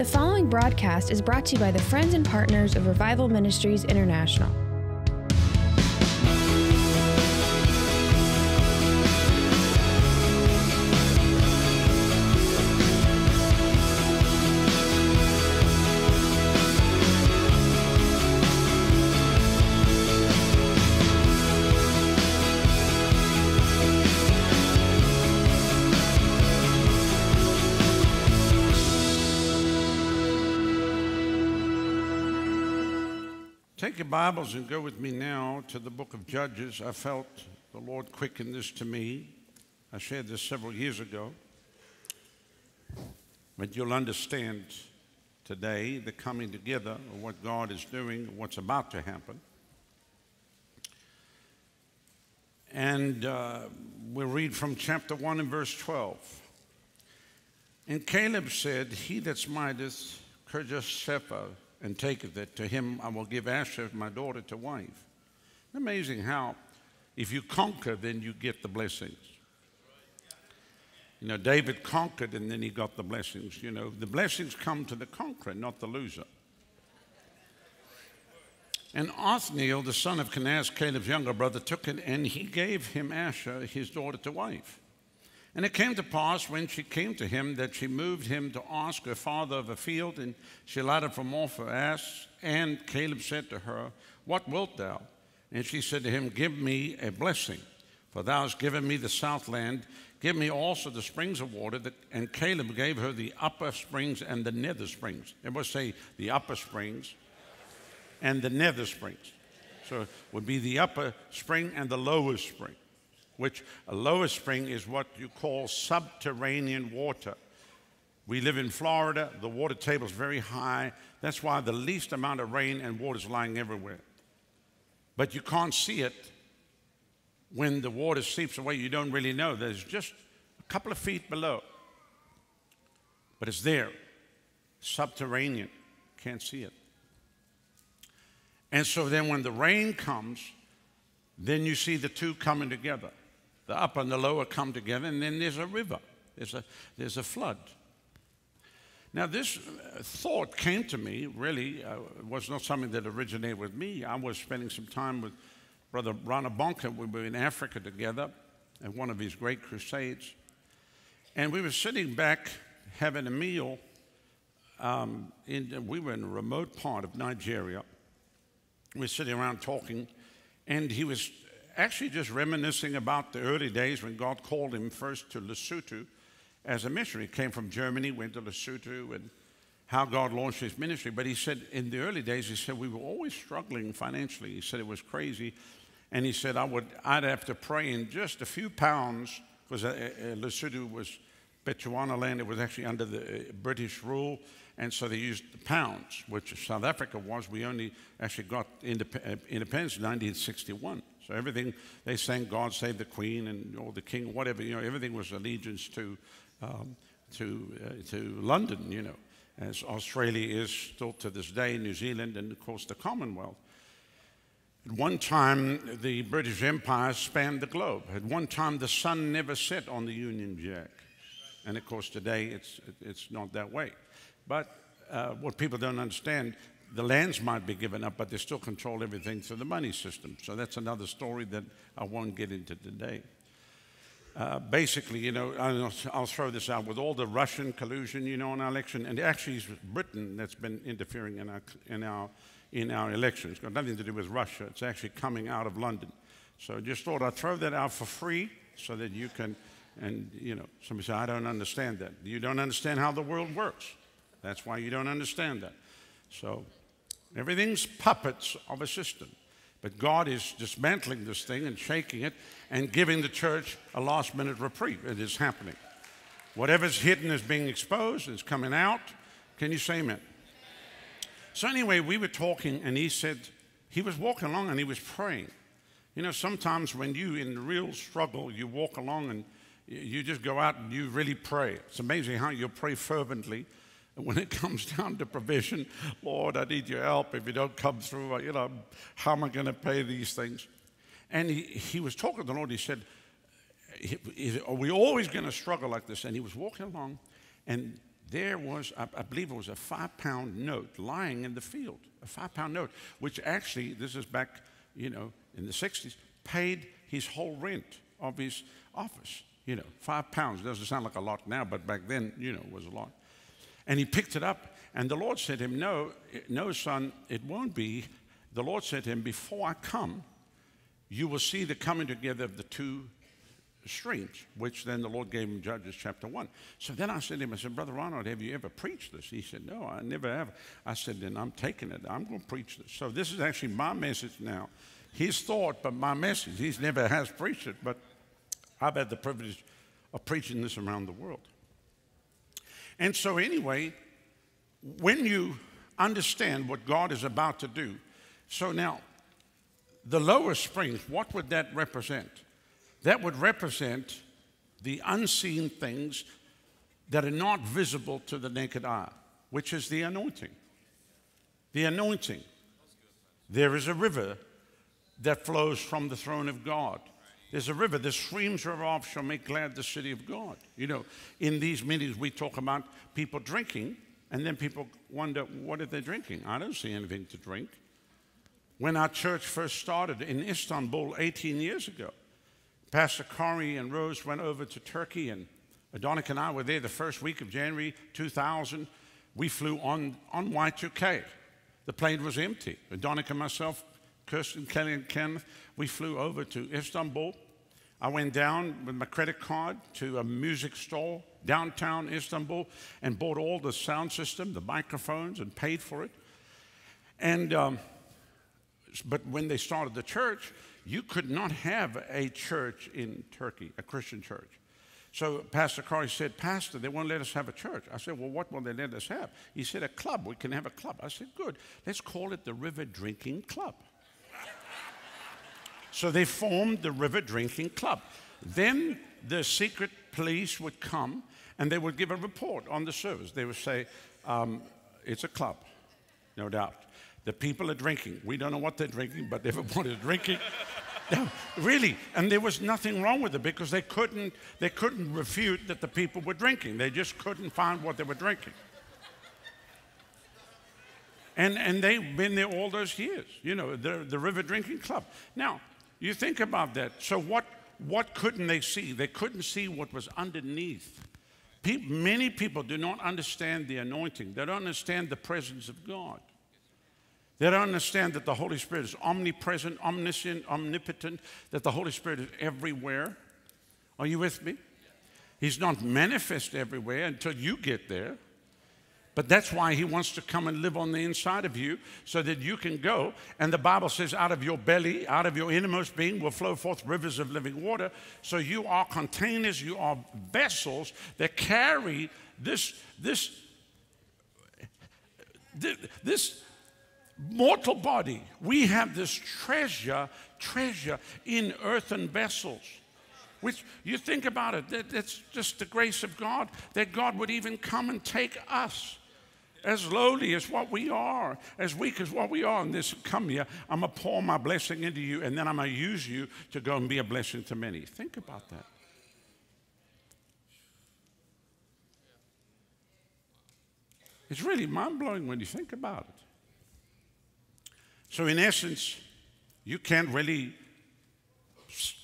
The following broadcast is brought to you by the friends and partners of Revival Ministries International. Bibles and go with me now to the book of Judges. I felt the Lord quicken this to me. I shared this several years ago. But you'll understand today the coming together of what God is doing, what's about to happen. And uh, we'll read from chapter 1 and verse 12. And Caleb said, He that smiteth Kirjath and taketh it, that to him I will give Achsah my daughter to wife. Amazing how, if you conquer, then you get the blessings. You know, David conquered and then he got the blessings. You know, the blessings come to the conqueror, not the loser. And Othniel, the son of Kenaz, Caleb's younger brother, took it and he gave him Achsah, his daughter, to wife. And it came to pass when she came to him that she moved him to ask her father of a field, and she lighted from off her ass. And Caleb said to her, What wilt thou? And she said to him, Give me a blessing, for thou hast given me the south land. Give me also the springs of water. And Caleb gave her the upper springs and the nether springs. Everybody say the upper springs and the nether springs. So it would be the upper spring and the lower spring which a lower spring is what you call subterranean water. We live in Florida, the water table is very high. That's why the least amount of rain and water is lying everywhere. But you can't see it when the water seeps away. You don't really know. There's just a couple of feet below. But it's there, subterranean. Can't see it. And so then when the rain comes, then you see the two coming together the upper and the lower come together, and then there's a river, there's a, there's a flood. Now, this uh, thought came to me, really, uh, was not something that originated with me. I was spending some time with Brother Reinhard Bonnke. We were in Africa together at one of his great crusades. And we were sitting back having a meal. Um, in, we were in a remote part of Nigeria. We were sitting around talking, and he was actually just reminiscing about the early days when God called him first to Lesotho as a missionary. He came from Germany, went to Lesotho, and how God launched his ministry. But he said in the early days, he said, we were always struggling financially. He said it was crazy. And he said, I would, I'd have to pray in just a few pounds, because uh, uh, Lesotho was Bechuanaland, it was actually under the uh, British rule. And so they used the pounds, which South Africa was. We only actually got indep- uh, independence in 1961. So everything they sang, "God Save the Queen" and or the King, whatever you know, everything was allegiance to um, to uh, to London. You know, as Australia is still to this day, New Zealand, and of course the Commonwealth. At one time, the British Empire spanned the globe. At one time, the sun never set on the Union Jack. And of course, today it's, it's not that way. But uh, what people don't understand, the lands might be given up, but they still control everything through the money system. So that's another story that I won't get into today. Uh, basically, you know, I'll, I'll, throw this out with all the Russian collusion, you know, in our election, and actually it's Britain that's been interfering in our, in our, in our elections. It's got nothing to do with Russia. It's actually coming out of London. So just thought I'd throw that out for free so that you can, and, you know, somebody say, I don't understand that. You don't understand how the world works. That's why you don't understand that. So Everything's puppets of a system. But God is dismantling this thing and shaking it and giving the church a last minute reprieve. It is happening. Whatever's hidden is being exposed, it's coming out. Can you say amen? So, anyway, we were talking, and he said, he was walking along and he was praying. You know, sometimes when you in real struggle, you walk along and you just go out and you really pray. It's amazing how you'll pray fervently and when it comes down to provision, Lord, I need your help. If you don't come through, you know, how am I going to pay these things? And he, he was talking to the Lord. He said, Are we always going to struggle like this? And he was walking along, and there was, I, I believe it was a five pound note lying in the field, a five pound note, which actually, this is back, you know, in the 60s, paid his whole rent of his office. You know, five pounds doesn't sound like a lot now, but back then, you know, was a lot. And he picked it up, and the Lord said to him, No, no, son, it won't be. The Lord said to him, Before I come, you will see the coming together of the two streams, which then the Lord gave him Judges chapter 1. So then I said to him, I said, Brother Reinhard, have you ever preached this? He said, No, I never have. I said, Then I'm taking it. I'm going to preach this. So this is actually my message now. His thought, but my message. He's never has preached it, but I've had the privilege of preaching this around the world. And so, anyway, when you understand what God is about to do, so now, the lower springs, what would that represent? That would represent the unseen things that are not visible to the naked eye, which is the anointing. The anointing. There is a river that flows from the throne of God. There's a river, the streams whereof shall make glad the city of God. You know, in these meetings, we talk about people drinking, and then people wonder, what are they drinking? I don't see anything to drink. When our church first started in Istanbul 18 years ago, Pastor Corey and Rose went over to Turkey, and Adonica and I were there the first week of January 2000. We flew on, on Y2K. The plane was empty. Adonica and myself Kirsten, Kelly, and Kenneth, we flew over to Istanbul. I went down with my credit card to a music store downtown Istanbul and bought all the sound system, the microphones, and paid for it. And, um, but when they started the church, you could not have a church in Turkey, a Christian church. So Pastor Corey said, Pastor, they won't let us have a church. I said, Well, what will they let us have? He said, A club. We can have a club. I said, Good. Let's call it the River Drinking Club. So they formed the River Drinking Club. Then the secret police would come and they would give a report on the service. They would say, um, It's a club, no doubt. The people are drinking. We don't know what they're drinking, but everyone is drinking. no, really, and there was nothing wrong with it because they couldn't, they couldn't refute that the people were drinking. They just couldn't find what they were drinking. And, and they've been there all those years, you know, the, the River Drinking Club. Now, you think about that. So, what, what couldn't they see? They couldn't see what was underneath. Many people do not understand the anointing, they don't understand the presence of God. They don't understand that the Holy Spirit is omnipresent, omniscient, omnipotent, that the Holy Spirit is everywhere. Are you with me? He's not manifest everywhere until you get there. But that's why he wants to come and live on the inside of you so that you can go. And the Bible says, out of your belly, out of your innermost being, will flow forth rivers of living water. So you are containers, you are vessels that carry this, this, this mortal body. We have this treasure, treasure in earthen vessels. Which you think about it, that, that's just the grace of God, that God would even come and take us as lowly as what we are, as weak as what we are. And this, come here, I'm going to pour my blessing into you, and then I'm going to use you to go and be a blessing to many. Think about that. It's really mind blowing when you think about it. So, in essence, you can't really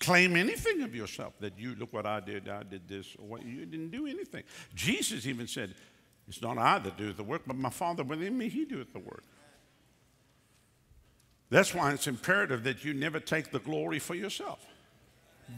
claim anything of yourself that you look what I did, I did this, or what you didn't do anything. Jesus even said, it's not I that do the work, but my Father within me, He doeth the work. That's why it's imperative that you never take the glory for yourself.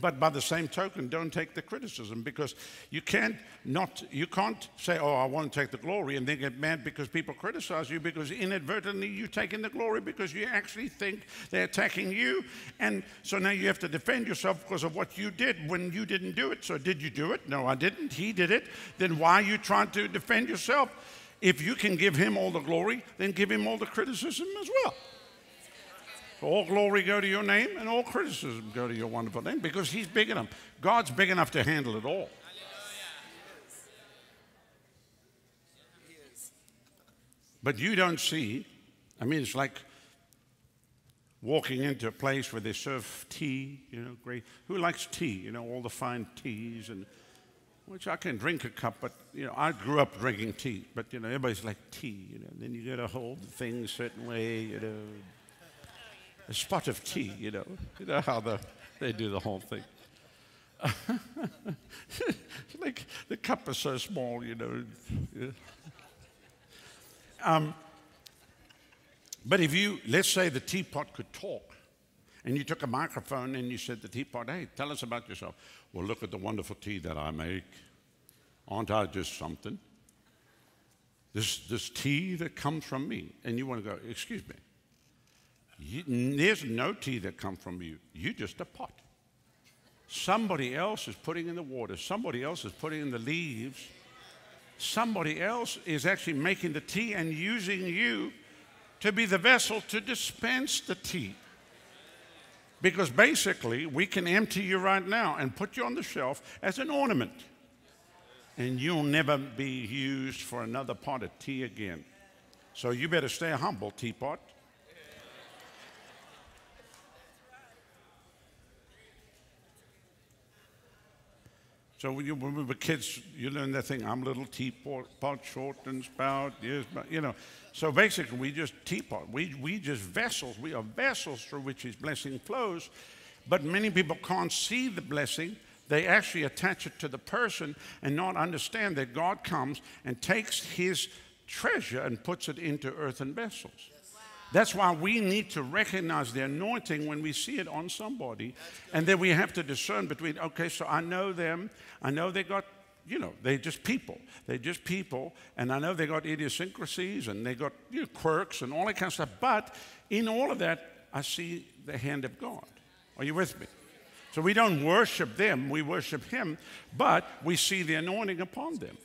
But by the same token, don't take the criticism because you can't not you can't say, "Oh, I want to take the glory," and then get mad because people criticize you because inadvertently you're taking the glory because you actually think they're attacking you, and so now you have to defend yourself because of what you did when you didn't do it. So did you do it? No, I didn't. He did it. Then why are you trying to defend yourself? If you can give him all the glory, then give him all the criticism as well. All glory go to your name and all criticism go to your wonderful name because he's big enough. God's big enough to handle it all. But you don't see, I mean, it's like walking into a place where they serve tea, you know, great. Who likes tea? You know, all the fine teas and which I can drink a cup, but you know, I grew up drinking tea. But you know, everybody's like tea, you know. Then you got to hold the thing a certain way, you know. A spot of tea, you know. You know how the, they do the whole thing. like the cup is so small, you know. Um, but if you, let's say the teapot could talk, and you took a microphone and you said to the teapot, hey, tell us about yourself. Well, look at the wonderful tea that I make. Aren't I just something? This, this tea that comes from me. And you want to go, excuse me. You, there's no tea that comes from you. You're just a pot. Somebody else is putting in the water. Somebody else is putting in the leaves. Somebody else is actually making the tea and using you to be the vessel to dispense the tea. Because basically, we can empty you right now and put you on the shelf as an ornament. And you'll never be used for another pot of tea again. So you better stay humble, teapot. So when, you, when we were kids, you learn that thing, I'm a little teapot, pot short and spout, yes, but, you know. So basically, we just teapot. We, we just vessels. We are vessels through which his blessing flows. But many people can't see the blessing. They actually attach it to the person and not understand that God comes and takes his treasure and puts it into earthen vessels. That's why we need to recognize the anointing when we see it on somebody. And then we have to discern between, okay, so I know them. I know they got, you know, they're just people. They're just people. And I know they got idiosyncrasies and they got you know, quirks and all that kind of stuff. But in all of that, I see the hand of God. Are you with me? So we don't worship them, we worship Him, but we see the anointing upon them.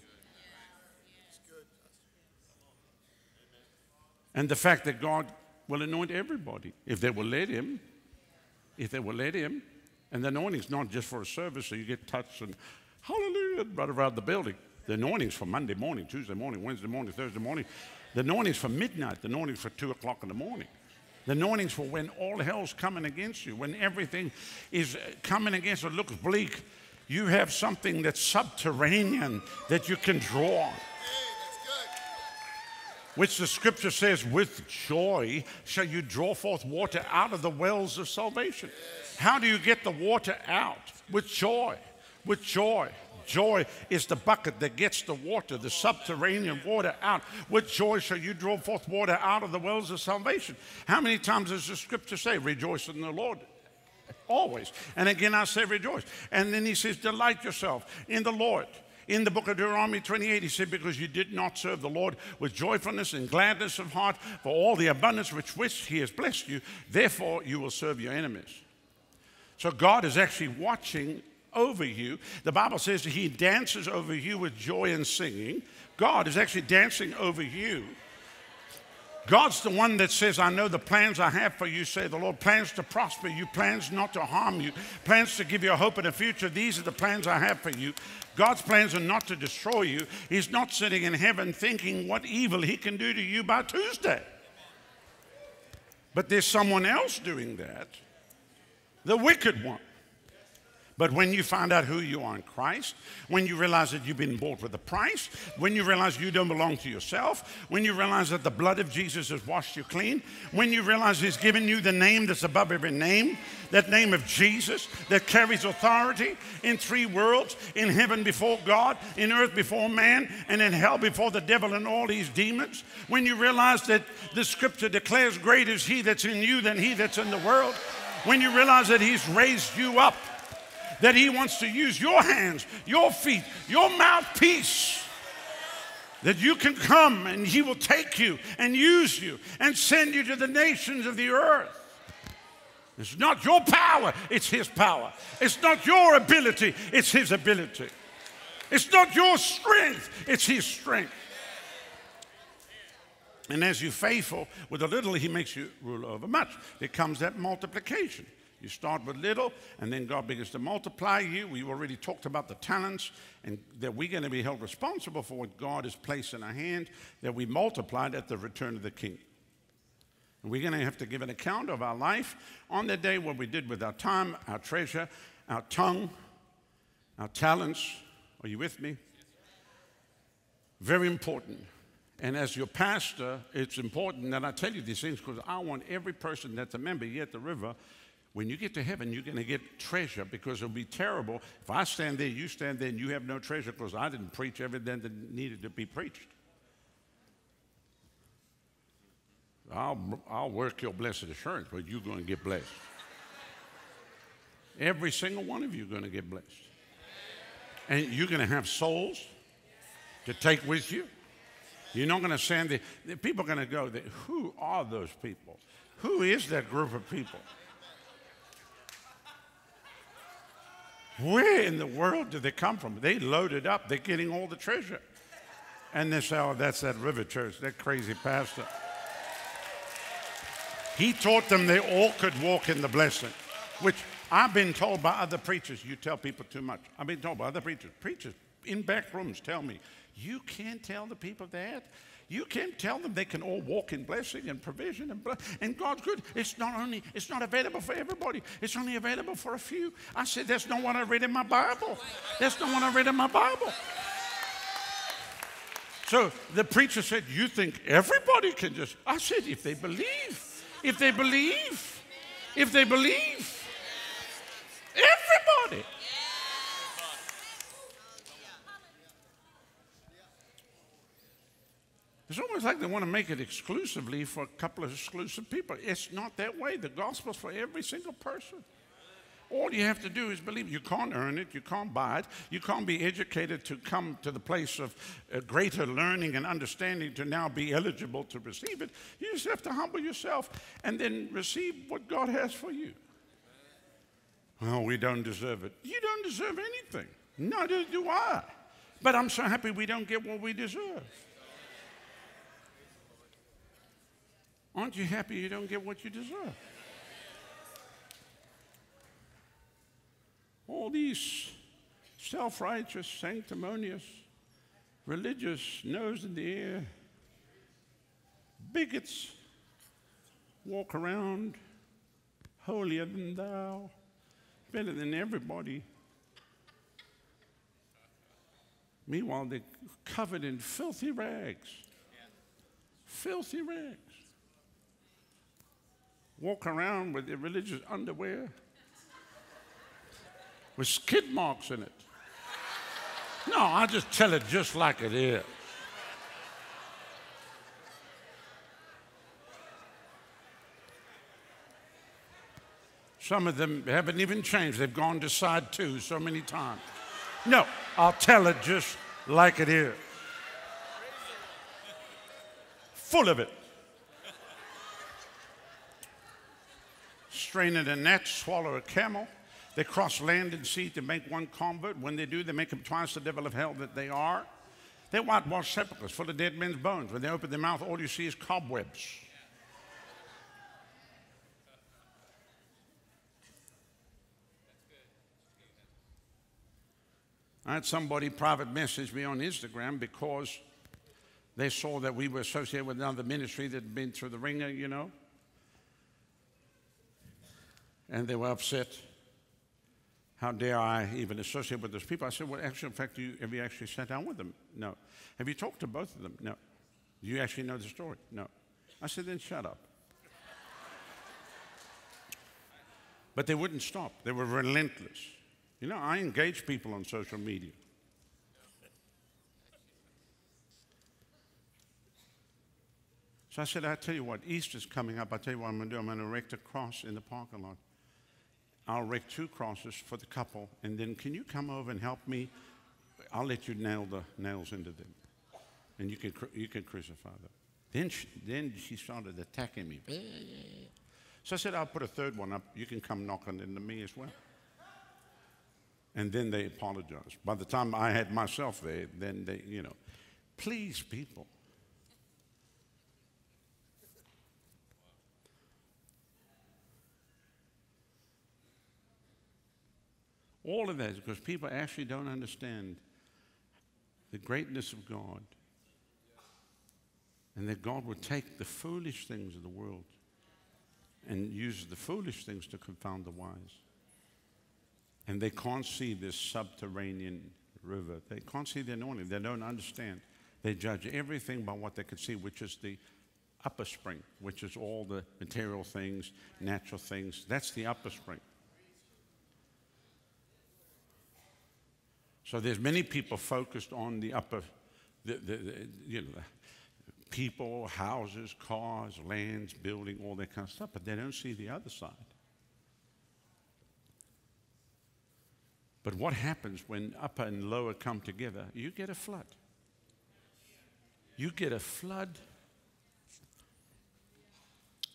And the fact that God will anoint everybody if they will let Him. If they will let Him. And the anointing's not just for a service so you get touched and hallelujah right around the building. The anointing's for Monday morning, Tuesday morning, Wednesday morning, Thursday morning. The anointing's for midnight. The anointing's for 2 o'clock in the morning. The anointing's for when all hell's coming against you, when everything is uh, coming against you, looks bleak. You have something that's subterranean that you can draw on which the scripture says, with joy shall you draw forth water out of the wells of salvation. How do you get the water out? With joy. With joy. Joy is the bucket that gets the water, the subterranean water out. With joy shall you draw forth water out of the wells of salvation. How many times does the scripture say, rejoice in the Lord? Always. And again, I say rejoice. And then he says, delight yourself in the Lord. In the book of Deuteronomy 28, he said, Because you did not serve the Lord with joyfulness and gladness of heart for all the abundance with which he has blessed you, therefore you will serve your enemies. So God is actually watching over you. The Bible says he dances over you with joy and singing. God is actually dancing over you God's the one that says, I know the plans I have for you, say the Lord. Plans to prosper you, plans not to harm you, plans to give you a hope in the future. These are the plans I have for you. God's plans are not to destroy you. He's not sitting in heaven thinking what evil he can do to you by Tuesday. But there's someone else doing that, the wicked one. But when you find out who you are in Christ, when you realize that you've been bought with a price, when you realize you don't belong to yourself, when you realize that the blood of Jesus has washed you clean, when you realize He's given you the name that's above every name, that name of Jesus that carries authority in three worlds in heaven before God, in earth before man, and in hell before the devil and all these demons, when you realize that the scripture declares, Great is He that's in you than He that's in the world, when you realize that He's raised you up that He wants to use your hands, your feet, your mouthpiece. That you can come and He will take you and use you and send you to the nations of the earth. It's not your power, it's His power. It's not your ability, it's His ability. It's not your strength, it's His strength. And as you're faithful with a little, He makes you rule over much. There comes that multiplication. You start with little, and then God begins to multiply you. We've already talked about the talents, and that we're going to be held responsible for what God has placed in our hand, that we multiplied at the return of the King. And we're going to have to give an account of our life on the day what we did with our time, our treasure, our tongue, our talents, Are you with me? Very important. And as your pastor, it's important that I tell you these things because I want every person that's a member here at the river, when you get to heaven, you're going to get treasure because it'll be terrible if I stand there, you stand there, and you have no treasure because I didn't preach everything that needed to be preached. I'll, I'll work your blessed assurance, but you're going to get blessed. Every single one of you are going to get blessed. And you're going to have souls to take with you. You're not going to send the, the people are going to go, who are those people? Who is that group of people? Where in the world do they come from? They loaded up, they're getting all the treasure. And they say, oh, that's that river church, that crazy pastor. He taught them they all could walk in the blessing, which I've been told by other preachers, you tell people too much. I've been told by other preachers, preachers in back rooms tell me, you can't tell the people that. You can't tell them they can all walk in blessing and provision and, and God's good. It's not only, it's not available for everybody. It's only available for a few. I said, that's not what I read in my Bible. That's not what I read in my Bible. So the preacher said, You think everybody can just. I said, If they believe, if they believe, if they believe, everybody. It's almost like they want to make it exclusively for a couple of exclusive people. It's not that way. The gospel's for every single person. All you have to do is believe. You can't earn it. You can't buy it. You can't be educated to come to the place of uh, greater learning and understanding to now be eligible to receive it. You just have to humble yourself and then receive what God has for you. Well, we don't deserve it. You don't deserve anything. Neither do I. But I'm so happy we don't get what we deserve. Aren't you happy you don't get what you deserve? All these self righteous, sanctimonious, religious, nose in the air, bigots walk around holier than thou, better than everybody. Meanwhile, they're covered in filthy rags. Filthy rags walk around with their religious underwear with skid marks in it. No, I just tell it just like it is. Some of them haven't even changed. They've gone to side two so many times. No, I'll tell it just like it is. Full of it. Strain in a net, swallow a camel. They cross land and sea to make one convert. When they do, they make them twice the devil of hell that they are. They whitewash sepulchres full of dead men's bones. When they open their mouth, all you see is cobwebs. I had somebody private message me on Instagram because they saw that we were associated with another ministry that had been through the ringer, you know and they were upset. How dare I even associate with those people? I said, Well, actually, in fact, you, have you actually sat down with them? No. Have you talked to both of them? No. Do you actually know the story? No. I said, Then shut up. but they wouldn't stop, they were relentless. You know, I engage people on social media. So I said, I tell you what, Easter's coming up. I tell you what I'm going to do. I'm going to erect a cross in the parking lot. I'll erect two crosses for the couple, and then can you come over and help me? I'll let you nail the nails into them, and you can you can crucify them. Then she, then she started attacking me. So I said, I'll put a third one up. You can come knocking into me as well. And then they apologized. By the time I had myself there, then they, you know, please, people. All of that is because people actually don't understand the greatness of God. And that God would take the foolish things of the world and use the foolish things to confound the wise. And they can't see this subterranean river. They can't see the anointing. They don't understand. They judge everything by what they can see, which is the upper spring, which is all the material things, natural things. That's the upper spring. So there's many people focused on the upper, the, the, the you know, people, houses, cars, lands, building, all that kind of stuff, but they don't see the other side. But what happens when upper and lower come together? You get a flood. You get a flood.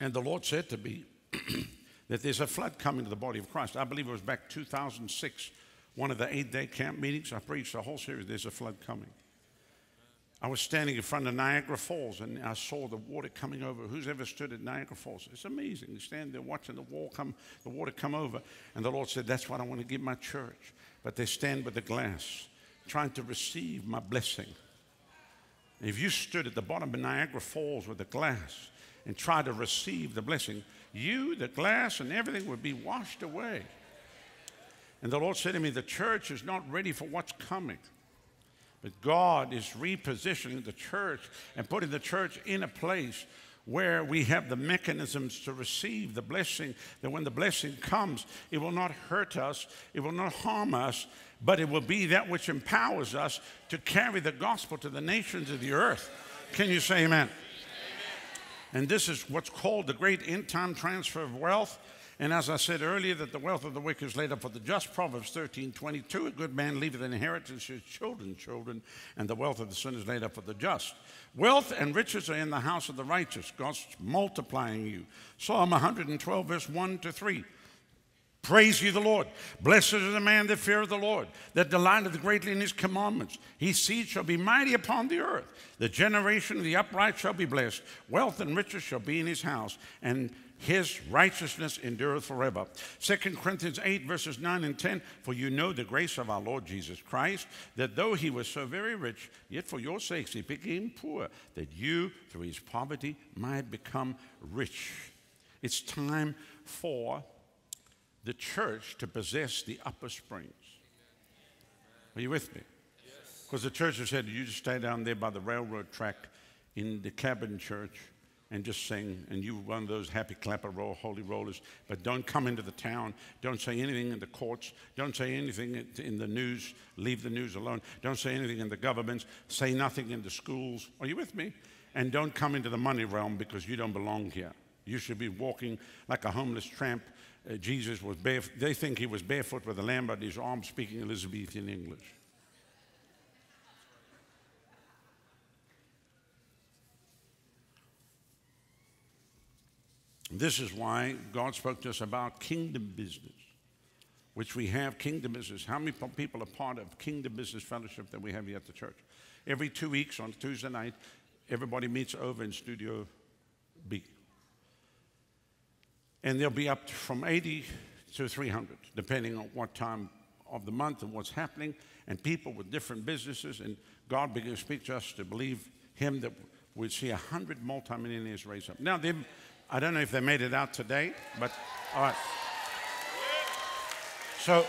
And the Lord said to me that there's a flood coming to the body of Christ. I believe it was back 2006, one of the eight day camp meetings. I preached a whole series, There's a Flood Coming. I was standing in front of Niagara Falls and I saw the water coming over. Who's ever stood at Niagara Falls? It's amazing. You stand there watching the wall come, the water come over. And the Lord said, That's what I want to give my church. But they stand with the glass, trying to receive my blessing. If you stood at the bottom of Niagara Falls with the glass and tried to receive the blessing, you, the glass, and everything would be washed away. And the Lord said to me, The church is not ready for what's coming. But God is repositioning the church and putting the church in a place where we have the mechanisms to receive the blessing, that when the blessing comes, it will not hurt us, it will not harm us, but it will be that which empowers us to carry the gospel to the nations of the earth. Can you say amen? amen. And this is what's called the great end time transfer of wealth. And as I said earlier, that the wealth of the wicked is laid up for the just, Proverbs 13, 22, a good man leaveth an inheritance to his children, children, and the wealth of the sinner is laid up for the just. Wealth and riches are in the house of the righteous. God's multiplying you. Psalm 112, verse 1 to 3. Praise ye the Lord. Blessed is the man that feareth the Lord, that delighteth greatly in his commandments. His seed shall be mighty upon the earth. The generation of the upright shall be blessed. Wealth and riches shall be in his house, and his righteousness endureth forever. 2 Corinthians 8, verses 9 and 10 For you know the grace of our Lord Jesus Christ, that though he was so very rich, yet for your sakes he became poor, that you, through his poverty, might become rich. It's time for the church to possess the upper springs. Are you with me? Because the church has said, you just stay down there by the railroad track in the cabin church and just sing. And you one of those happy clapper roll, holy rollers. But don't come into the town. Don't say anything in the courts. Don't say anything in the news. Leave the news alone. Don't say anything in the governments. Say nothing in the schools. Are you with me? And don't come into the money realm because you don't belong here. You should be walking like a homeless tramp. Uh, Jesus was barefoot. They think he was barefoot with a lamb but his arm speaking Elizabethan English. This is why God spoke to us about kingdom business, which we have kingdom business. How many people are part of kingdom business fellowship that we have here at the church? Every two weeks on Tuesday night, everybody meets over in Studio B. And they'll be up from 80 to 300, depending on what time of the month and what's happening, and people with different businesses. And God began to speak to us to believe Him that we'd see 100 multimillionaires raise up. Now, I don't know if they made it out today, but all right. So,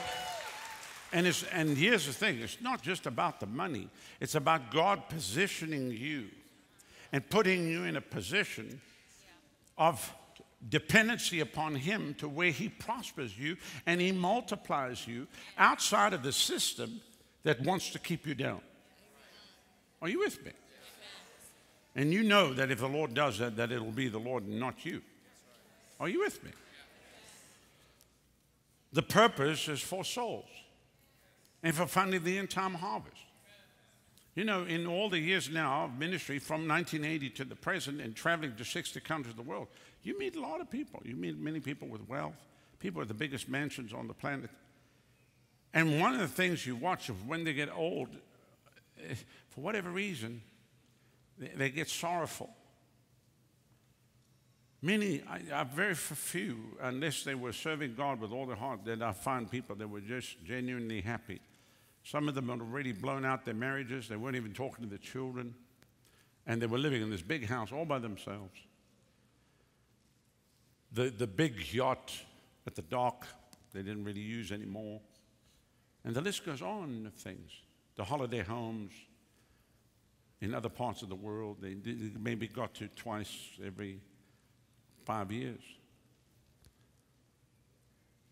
and, it's, and here's the thing it's not just about the money, it's about God positioning you and putting you in a position of dependency upon Him to where He prospers you and He multiplies you outside of the system that wants to keep you down. Are you with me? And you know that if the Lord does that, that it'll be the Lord and not you. Are you with me? The purpose is for souls and for funding the end time harvest. You know, in all the years now of ministry from 1980 to the present and traveling to 60 countries of the world, you meet a lot of people. You meet many people with wealth, people with the biggest mansions on the planet. And one of the things you watch of when they get old, eh, for whatever reason, they get sorrowful. Many, I, very few, unless they were serving God with all their heart, did I find people that were just genuinely happy. Some of them had already blown out their marriages. They weren't even talking to the children. And they were living in this big house all by themselves. The, the big yacht at the dock, they didn't really use anymore. And the list goes on of things the holiday homes in other parts of the world. They, maybe got to twice every five years.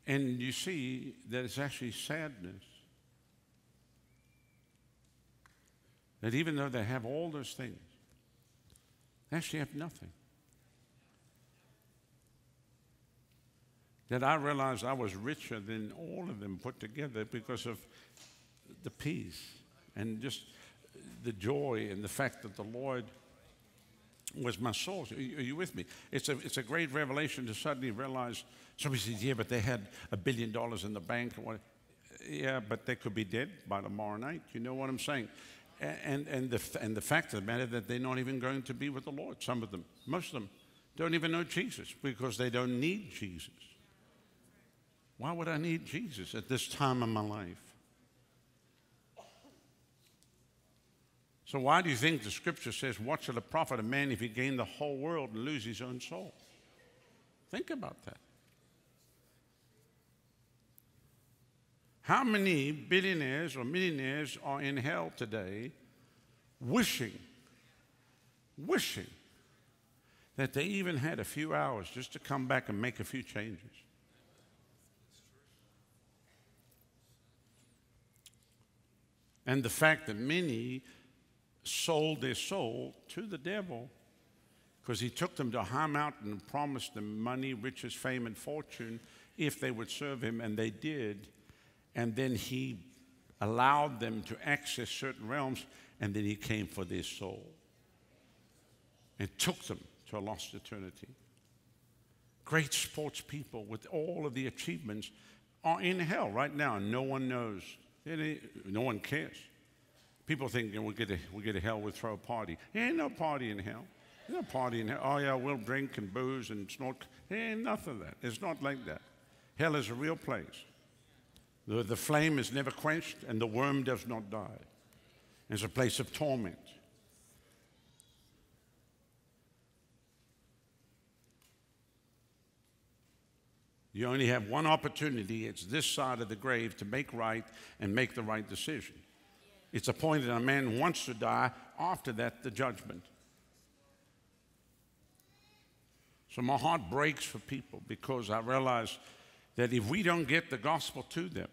And you see that it's actually sadness. That even though they have all those things, they actually have nothing. That I realized I was richer than all of them put together because of the peace and just the joy and the fact that the Lord was my source. Are you, with me? It's a, it's a great revelation to suddenly realize somebody says, Yeah, but they had a billion dollars in the bank. Yeah, but they could be dead by tomorrow night. You know what I'm saying? And, and, the, and the fact of the matter that they're not even going to be with the Lord. Some of them, most of them, don't even know Jesus because they don't need Jesus. Why would I need Jesus at this time of my life? So, why do you think the scripture says, What shall it profit a man if he gain the whole world and lose his own soul? Think about that. How many billionaires or millionaires are in hell today wishing, wishing that they even had a few hours just to come back and make a few changes? And the fact that many sold their soul to the devil because he took them to high mountain and promised them money, riches, fame, and fortune if they would serve him, and they did. And then he allowed them to access certain realms, and then he came for their soul and took them to a lost eternity. Great sports people with all of the achievements are in hell right now, and no one knows. No one cares. People think you know, we'll, get to, we'll get to hell, we'll throw a party. There ain't no party in hell. There's no party in hell. Oh, yeah, we'll drink and booze and snort. There ain't nothing of that. It's not like that. Hell is a real place. The, the flame is never quenched and the worm does not die. It's a place of torment. You only have one opportunity. It's this side of the grave to make right and make the right decision. It's appointed a man wants to die, after that, the judgment. So my heart breaks for people because I realize that if we don't get the gospel to them,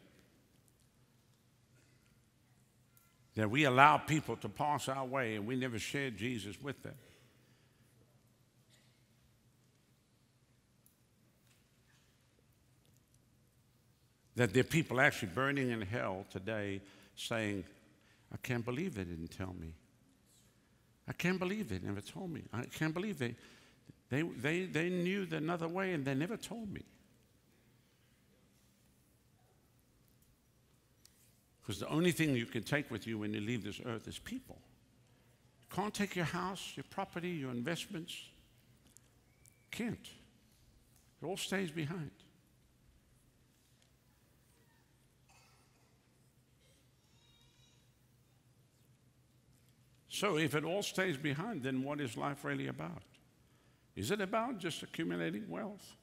that we allow people to pass our way and we never share Jesus with them. That there are people actually burning in hell today saying, I can't believe they didn't tell me. I can't believe they never told me. I can't believe they, they, they, they knew another way and they never told me. Because the only thing you can take with you when you leave this earth is people. You can't take your house, your property, your investments. Can't. It all stays behind. So if it all stays behind, then what is life really about? Is it about just accumulating wealth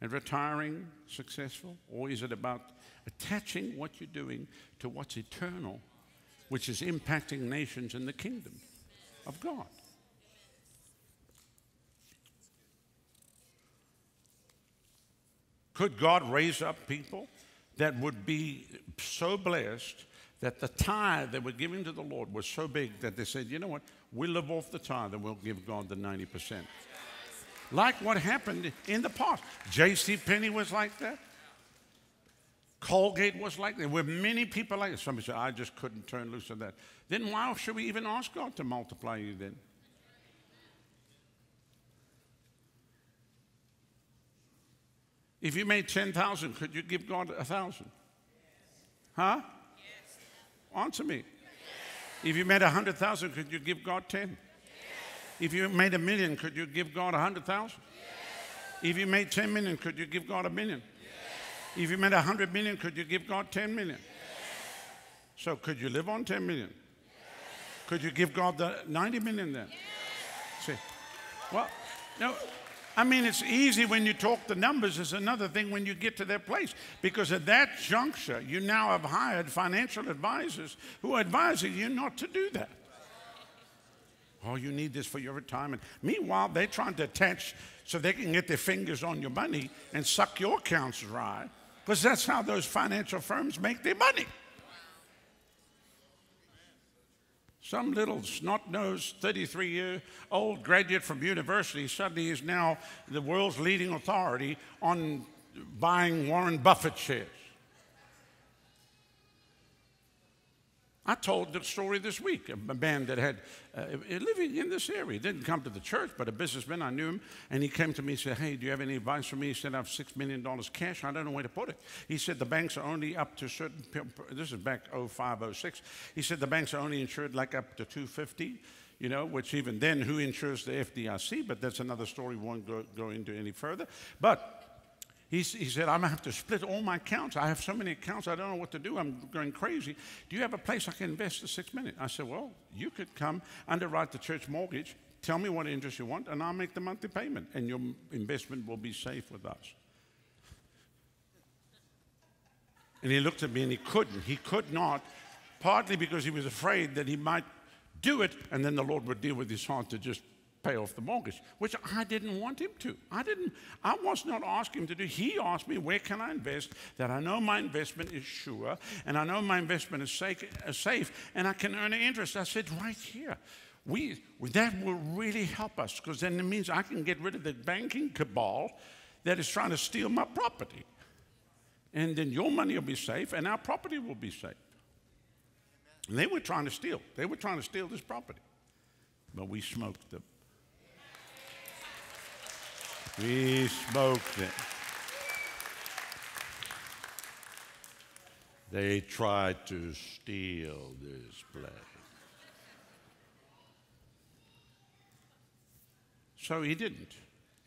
and retiring successful? Or is it about attaching what you're doing to what's eternal, which is impacting nations in the kingdom of God? Could God raise up people that would be so blessed that the tithe they we're giving to the Lord was so big that they said, you know what, we'll live off the tithe and we'll give God the 90%. Like what happened in the past. J.C. Penney was like that. Colgate was like that. There were many people like that. Somebody said, I just couldn't turn loose of that. Then why should we even ask God to multiply you then? If you made 10,000, could you give God a thousand? Huh? Answer me. If you made a hundred thousand, could you give God ten? If you made a million, could you give God a hundred thousand? If you made ten million, could you give God a million? If you made a hundred million, could you give God ten million? So could you live on ten million? Could you give God the ninety million then? See, well, no, I mean, it's easy when you talk the numbers. It's another thing when you get to that place. Because at that juncture, you now have hired financial advisors who are advising you not to do that. Oh, you need this for your retirement. Meanwhile, they're trying to attach so they can get their fingers on your money and suck your accounts dry. Because that's how those financial firms make their money. Some little snot nosed 33 year old graduate from university suddenly is now the world's leading authority on buying Warren Buffett shares. I told the story this week. A man that had uh, living in this area. He didn't come to the church, but a businessman, I knew him, and he came to me and said, Hey, do you have any advice for me? He said, I have $6 million cash. I don't know where to put it. He said, The banks are only up to certain, this is back 05, 06. He said, The banks are only insured like up to 250 you know, which even then, who insures the FDIC? But that's another story, we won't go, go into any further. But he, he said, I'm going to have to split all my accounts. I have so many accounts, I don't know what to do. I'm going crazy. Do you have a place I can invest the six minutes? I said, Well, you could come underwrite the church mortgage, tell me what interest you want, and I'll make the monthly payment, and your investment will be safe with us. And he looked at me and he couldn't. He could not, partly because he was afraid that he might do it, and then the Lord would deal with his heart to just pay off the mortgage, which I didn't want him to. I didn't, I was not asking him to do. He asked me, where can I invest that I know my investment is sure and I know my investment is safe, uh, and I can earn interest. I said, right here. We, that will really help us because then it means I can get rid of the banking cabal that is trying to steal my property. And then your money will be safe and our property will be safe. And they were trying to steal. They were trying to steal this property. But we smoked them. We smoked it. They tried to steal this place. So he didn't.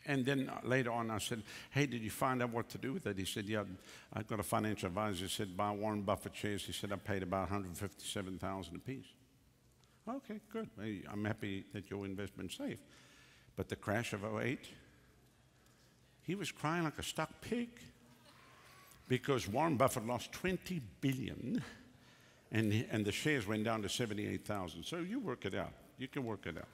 And then later on, I said, Hey, did you find out what to do with it? He said, Yeah, I've got a financial advisor. He said, Buy Warren Buffett shares. He said, I paid about 157000 apiece. Okay, good. I'm happy that your investment's safe. But the crash of 08, he was crying like a stuck pig because Warren Buffett lost 20 billion and, and the shares went down to 78,000. So you work it out. You can work it out.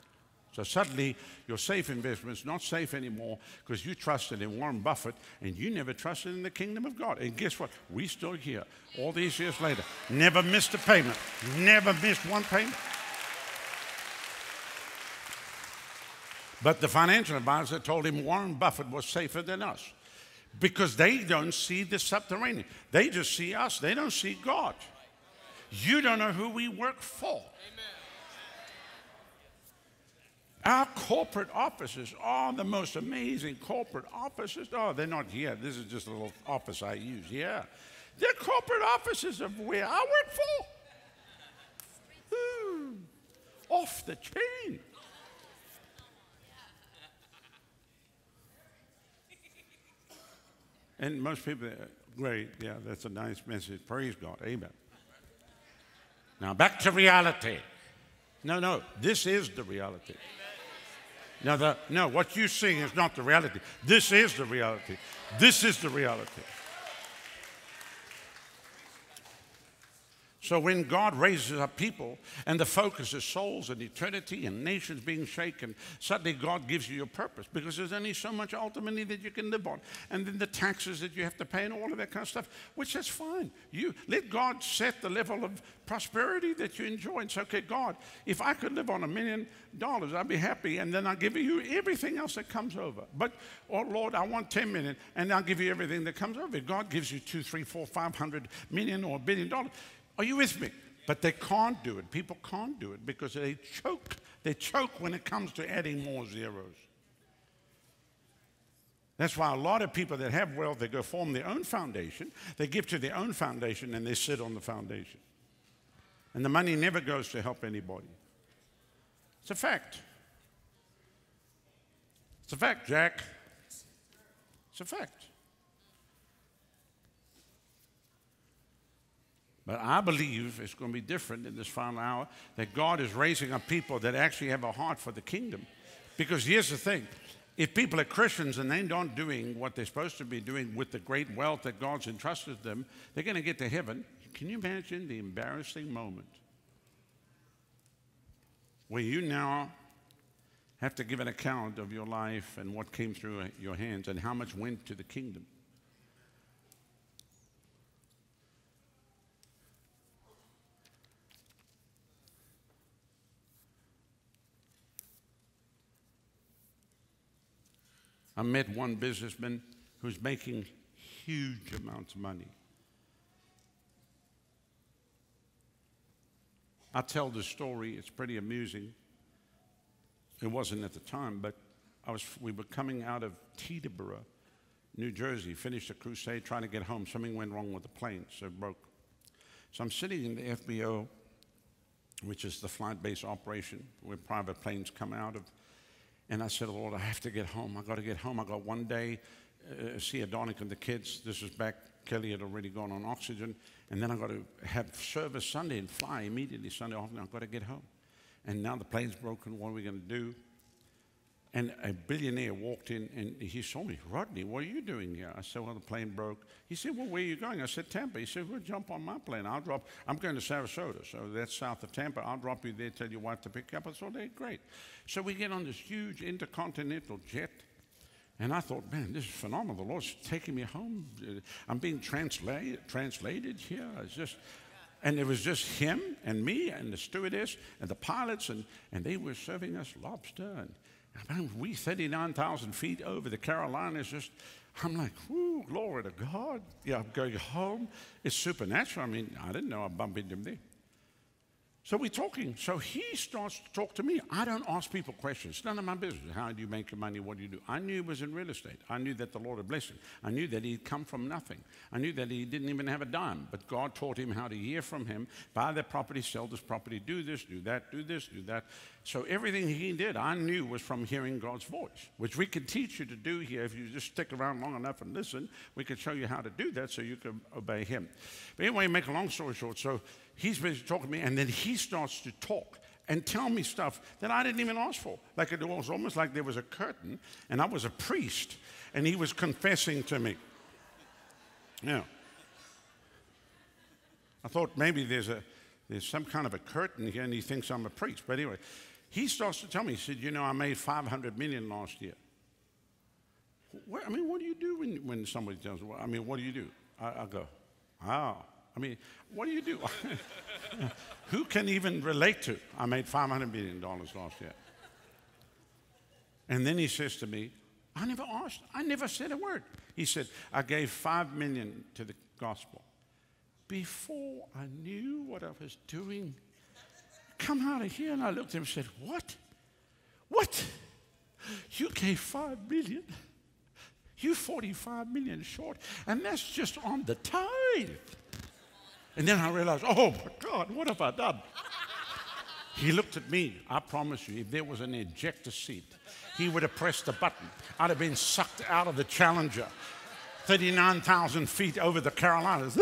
So suddenly, your safe investment is not safe anymore because you trusted in Warren Buffett and you never trusted in the kingdom of God. And guess what? We're still here all these years later. Never missed a payment. Never missed one payment. But the financial advisor told him Warren Buffett was safer than us because they don't see the subterranean. They just see us, they don't see God. You don't know who we work for. Our corporate offices are the most amazing corporate offices. Oh, they're not here. This is just a little office I use. Yeah. They're corporate offices of where I work for. Ooh, off the chain. And most people, uh, great, yeah, that's a nice message. Praise God. Amen. Now back to reality. No, no, this is the reality. Now, the, no, what you sing is not the reality. This is the reality. This is the reality. So when God raises up people and the focus is souls and eternity and nations being shaken, suddenly God gives you your purpose because there's only so much ultimately that you can live on. And then the taxes that you have to pay and all of that kind of stuff, which is fine. You let God set the level of prosperity that you enjoy and say, okay, God, if I could live on a million dollars, I'd be happy, and then I'll give you everything else that comes over. But, oh Lord, I want 10 million, and I'll give you everything that comes over. God gives you two, three, four, five hundred million or a billion dollars. Are you with me? But they can't do it. People can't do it because they choke. They choke when it comes to adding more zeros. That's why a lot of people that have wealth, they go form their own foundation, they give to their own foundation, and they sit on the foundation. And the money never goes to help anybody. It's a fact. It's a fact, Jack. It's a fact. But I believe it's going to be different in this final hour that God is raising up people that actually have a heart for the kingdom. Because here's the thing If people are Christians and they aren't doing what they're supposed to be doing with the great wealth that God's entrusted them, they're going to get to heaven. Can you imagine the embarrassing moment where you now have to give an account of your life and what came through your hands and how much went to the kingdom? I met one businessman who's making huge amounts of money. I tell the story, it's pretty amusing. It wasn't at the time, but I was, we were coming out of Teterboro, New Jersey, finished a crusade trying to get home. Something went wrong with the plane, so it broke. So I'm sitting in the FBO, which is the flight base operation where private planes come out of and I said, Lord, I have to get home. I got to get home. I got one day, uh, see Adonica and the kids. This is back, Kelly had already gone on oxygen. And then I got to have service Sunday and fly immediately Sunday afternoon. I've got to get home. And now the plane's broken. What are we going to do? And a billionaire walked in and he saw me. Rodney, what are you doing here? I said, Well, the plane broke. He said, Well, where are you going? I said, Tampa. He said, Well, jump on my plane. I'll drop. I'm going to Sarasota. So that's south of Tampa. I'll drop you there, tell your wife to pick you up. I thought, Hey, great. So we get on this huge intercontinental jet. And I thought, man, this is phenomenal. The Lord's taking me home. I'm being translated, translated here. It's just, and it was just him and me and the stewardess and the pilots, and, and they were serving us lobster and We 39,000 feet over the Carolinas, just, I'm like, whoo, glory to God. Yeah, I'm going home. It's supernatural. I mean, I didn't know I bumped into him there. So we're talking. So he starts to talk to me. I don't ask people questions. It's none of my business. How do you make your money? What do you do? I knew he was in real estate. I knew that the Lord had blessed him. I knew that he'd come from nothing. I knew that he didn't even have a dime. But God taught him how to hear from him, buy that property, sell this property, do this, do that, do this, do that. So everything he did, I knew was from hearing God's voice, which we can teach you to do here if you just stick around long enough and listen. We can show you how to do that so you can obey him. But anyway, make a long story short. So he's busy talking to me, and then he starts to talk and tell me stuff that I didn't even ask for. Like it was almost like there was a curtain, and I was a priest, and he was confessing to me. Yeah. I thought maybe there's a there's some kind of a curtain here, and he thinks I'm a priest. But anyway, he starts to tell me. He said, "You know, I made 500 million last year." I mean, what do you do when, when somebody tells? Well, I mean, what do you do? I, I go, "Wow." I mean, what do you do? Who can even relate to? I made $500 million last year. And then he says to me, I never asked, I never said a word. He said, I gave 5 million to the gospel. Before I knew what I was doing, come out of here. And I looked at him and said, What? What? You gave 5 million? You 45 million short, and that's just on the tithe. And then I realized, oh my God, what have I done? He looked at me. I promise you, if there was an ejector seat, he would have pressed the button. I'd have been sucked out of the Challenger, 39,000 feet over the Carolinas.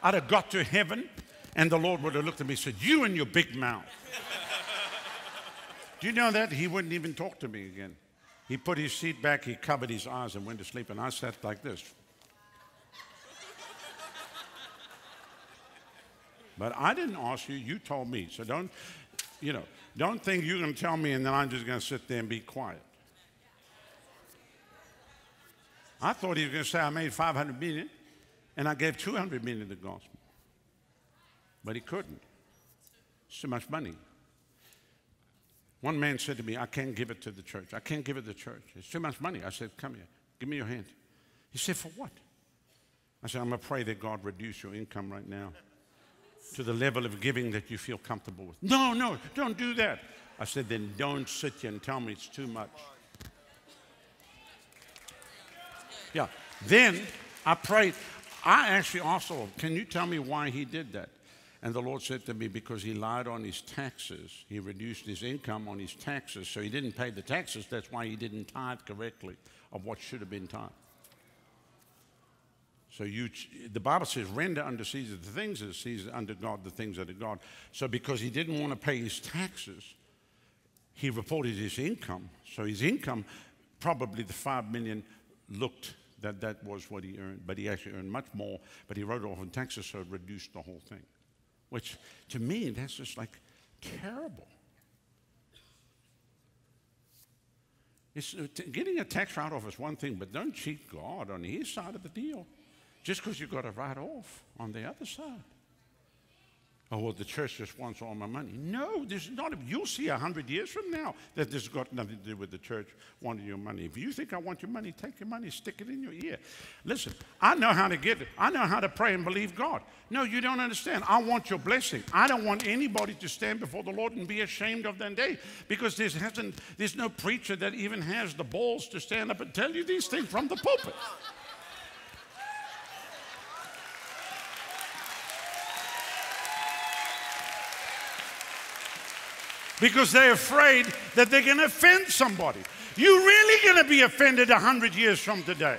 I'd have got to heaven, and the Lord would have looked at me and said, You and your big mouth. Do you know that? He wouldn't even talk to me again. He put his seat back, he covered his eyes, and went to sleep, and I sat like this. But I didn't ask you, you told me. So don't, you know, don't think you're going to tell me and then I'm just going to sit there and be quiet. I thought he was going to say I made 500 million and I gave 200 million to the gospel. But he couldn't. It's too much money. One man said to me, I can't give it to the church. I can't give it to the church. It's too much money. I said, Come here. Give me your hand. He said, For what? I said, I'm going to pray that God reduce your income right now to the level of giving that you feel comfortable with. No, no, don't do that. I said, then don't sit here and tell me it's too much. Yeah. Then I prayed. I actually also, can you tell me why he did that? And the Lord said to me, because he lied on his taxes. He reduced his income on his taxes. So he didn't pay the taxes. That's why he didn't tithe correctly of what should have been tithe. So you, the Bible says, render unto Caesar the things that Caesar, unto God the things that are God. So because he didn't want to pay his taxes, he reported his income. So his income, probably the five million looked that that was what he earned, but he actually earned much more. But he wrote off in taxes, so it reduced the whole thing. Which, to me, that's just like terrible. It's, uh, getting a tax write off is one thing, but don't cheat God on his side of the deal just because you've got a write off on the other side. Oh, well, the church just wants all my money. No, this is not. You'll see a hundred years from now that this has got nothing to do with the church wanting your money. If you think I want your money, take your money, stick it in your ear. Listen, I know how to get it. I know how to pray and believe God. No, you don't understand. I want your blessing. I don't want anybody to stand before the Lord and be ashamed of that day because there's, hasn't, there's no preacher that even has the balls to stand up and tell you these things from the pulpit. Because they're afraid that they're going to offend somebody. You're really going to be offended a hundred years from today.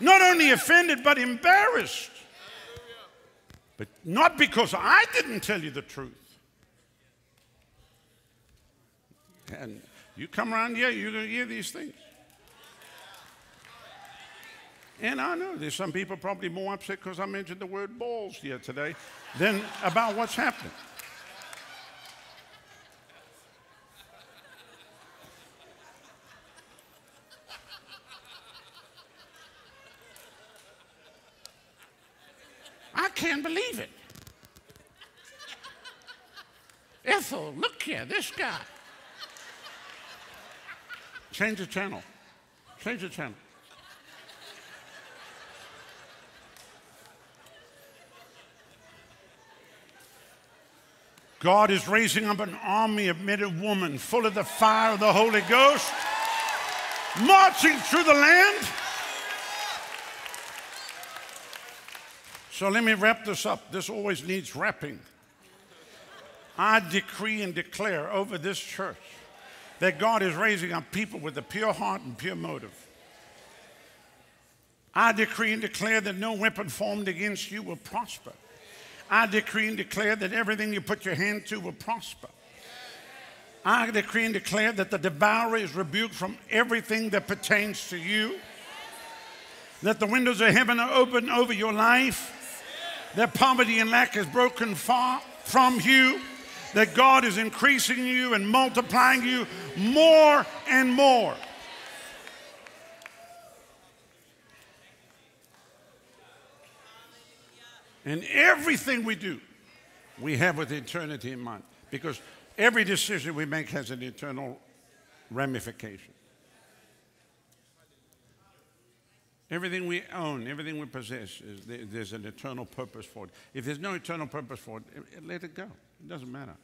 Not only offended, but embarrassed. But not because I didn't tell you the truth. And you come around here, you're going to hear these things. And I know there's some people probably more upset because I mentioned the word balls here today than about what's happening. Can't believe it. Ethel, look here, this guy. Change the channel. Change the channel. God is raising up an army of men and women full of the fire of the Holy Ghost, marching through the land So let me wrap this up. This always needs wrapping. I decree and declare over this church that God is raising up people with a pure heart and pure motive. I decree and declare that no weapon formed against you will prosper. I decree and declare that everything you put your hand to will prosper. I decree and declare that the devourer is rebuked from everything that pertains to you. That the windows of heaven are open over your life that poverty and lack is broken far from you, that God is increasing you and multiplying you more and more. And everything we do, we have with eternity in mind. Because every decision we make has an eternal ramification. Everything we own, everything we possess, is, there's an eternal purpose for it. If there's no eternal purpose for it, let it go. It doesn't matter.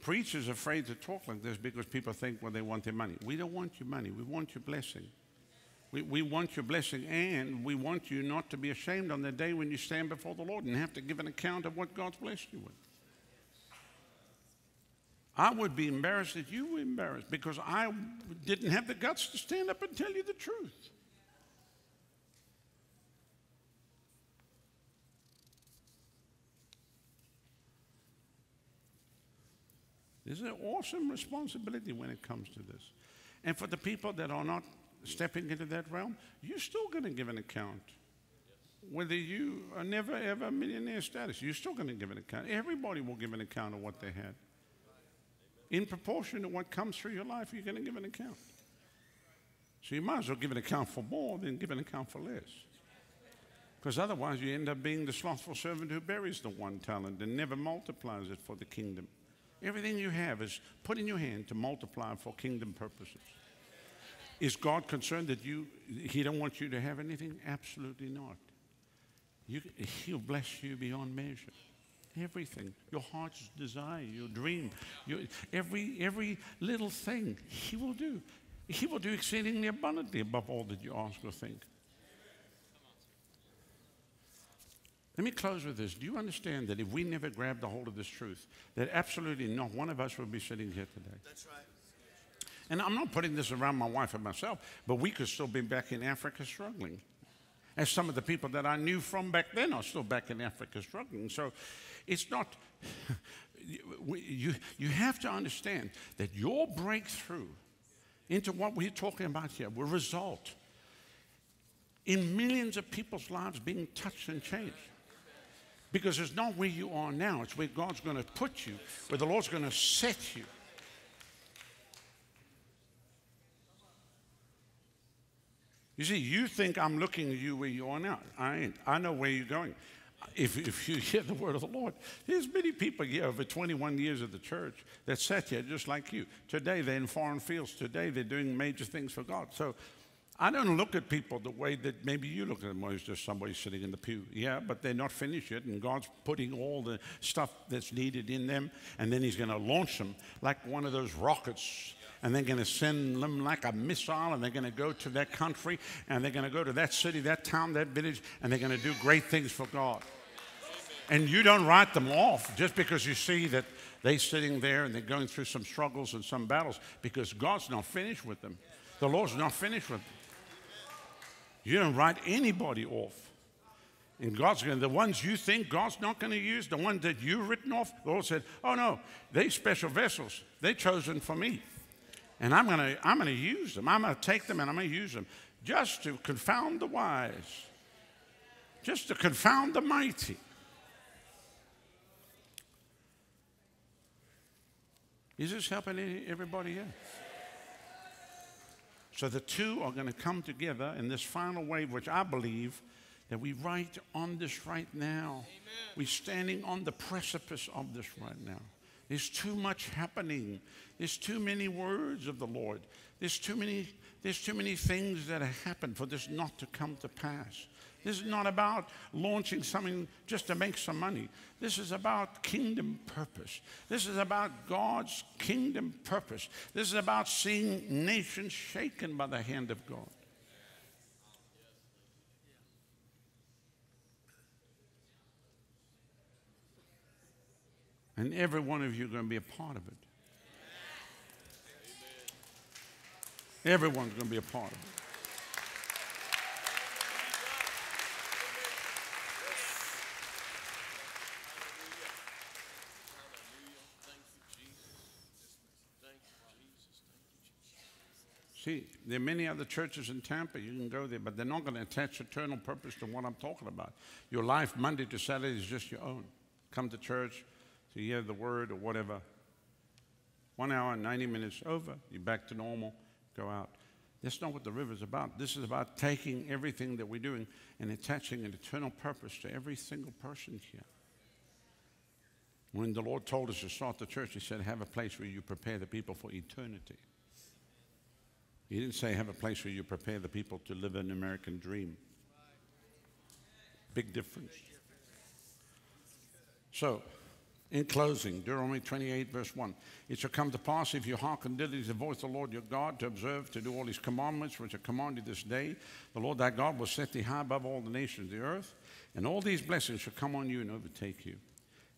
Preachers are afraid to talk like this because people think, well, they want their money. We don't want your money. We want your blessing. We, we want your blessing, and we want you not to be ashamed on the day when you stand before the Lord and have to give an account of what God's blessed you with. I would be embarrassed if you were embarrassed because I didn't have the guts to stand up and tell you the truth. This is an awesome responsibility when it comes to this. And for the people that are not stepping into that realm, you're still going to give an account. Whether you are never ever a millionaire status, you're still going to give an account. Everybody will give an account of what they had. In proportion to what comes through your life, you're going to give an account. So you might as well give an account for more than give an account for less. Because otherwise, you end up being the slothful servant who buries the one talent and never multiplies it for the kingdom. Everything you have is put in your hand to multiply for kingdom purposes. Is God concerned that you, He don't want you to have anything? Absolutely not. You, he'll bless you beyond measure. Everything, your heart's desire, your dream, your, every, every little thing, He will do. He will do exceedingly abundantly above all that you ask or think. Let me close with this. Do you understand that if we never grabbed a hold of this truth, that absolutely not one of us would be sitting here today? That's right. And I'm not putting this around my wife and myself, but we could still be back in Africa struggling. And some of the people that I knew from back then are still back in Africa struggling. So it's not, you, you have to understand that your breakthrough into what we're talking about here will result in millions of people's lives being touched and changed. Because it's not where you are now, it's where God's going to put you, where the Lord's going to set you. You see, you think I'm looking at you where you are now. I ain't. I know where you're going. If, if you hear the word of the Lord, there's many people here over 21 years of the church that sat here just like you. Today they're in foreign fields. Today they're doing major things for God. So I don't look at people the way that maybe you look at them as just somebody sitting in the pew. Yeah, but they're not finished yet, and God's putting all the stuff that's needed in them, and then He's going to launch them like one of those rockets and they're going to send them like a missile, and they're going to go to that country, and they're going to go to that city, that town, that village, and they're going to do great things for God. And you don't write them off just because you see that they're sitting there and they're going through some struggles and some battles, because God's not finished with them. The Lord's not finished with them. You don't write anybody off. And God's going to, the ones you think God's not going to use, the ones that you've written off, the Lord said, oh no, they special vessels. They're chosen for me. And I'm going to I'm going to use them. I'm going to take them and I'm going to use them just to confound the wise, just to confound the mighty. Is this helping everybody here? So the two are going to come together in this final wave, which I believe that we write on this right now. Amen. We're standing on the precipice of this right now. There's too much happening. There's too many words of the Lord. There's too many, there's too many things that have happened for this not to come to pass. This is not about launching something just to make some money. This is about kingdom purpose. This is about God's kingdom purpose. This is about seeing nations shaken by the hand of God. And every one of you are going to be a part of it. Everyone's going to be a part of it. See, there are many other churches in Tampa. You can go there, but they're not going to attach eternal purpose to what I'm talking about. Your life, Monday to Saturday, is just your own. Come to church, to hear the word or whatever. One hour, 90 minutes over, you're back to normal, go out. That's not what the river is about. This is about taking everything that we're doing and attaching an eternal purpose to every single person here. When the Lord told us to start the church, He said, Have a place where you prepare the people for eternity. He didn't say, Have a place where you prepare the people to live an American dream. Big difference. So, in closing, Deuteronomy 28, verse 1. It shall come to pass if you hearken diligently to the voice of the Lord your God to observe, to do all his commandments which are commanded this day, the Lord thy God will set thee high above all the nations of the earth, and all these blessings shall come on you and overtake you.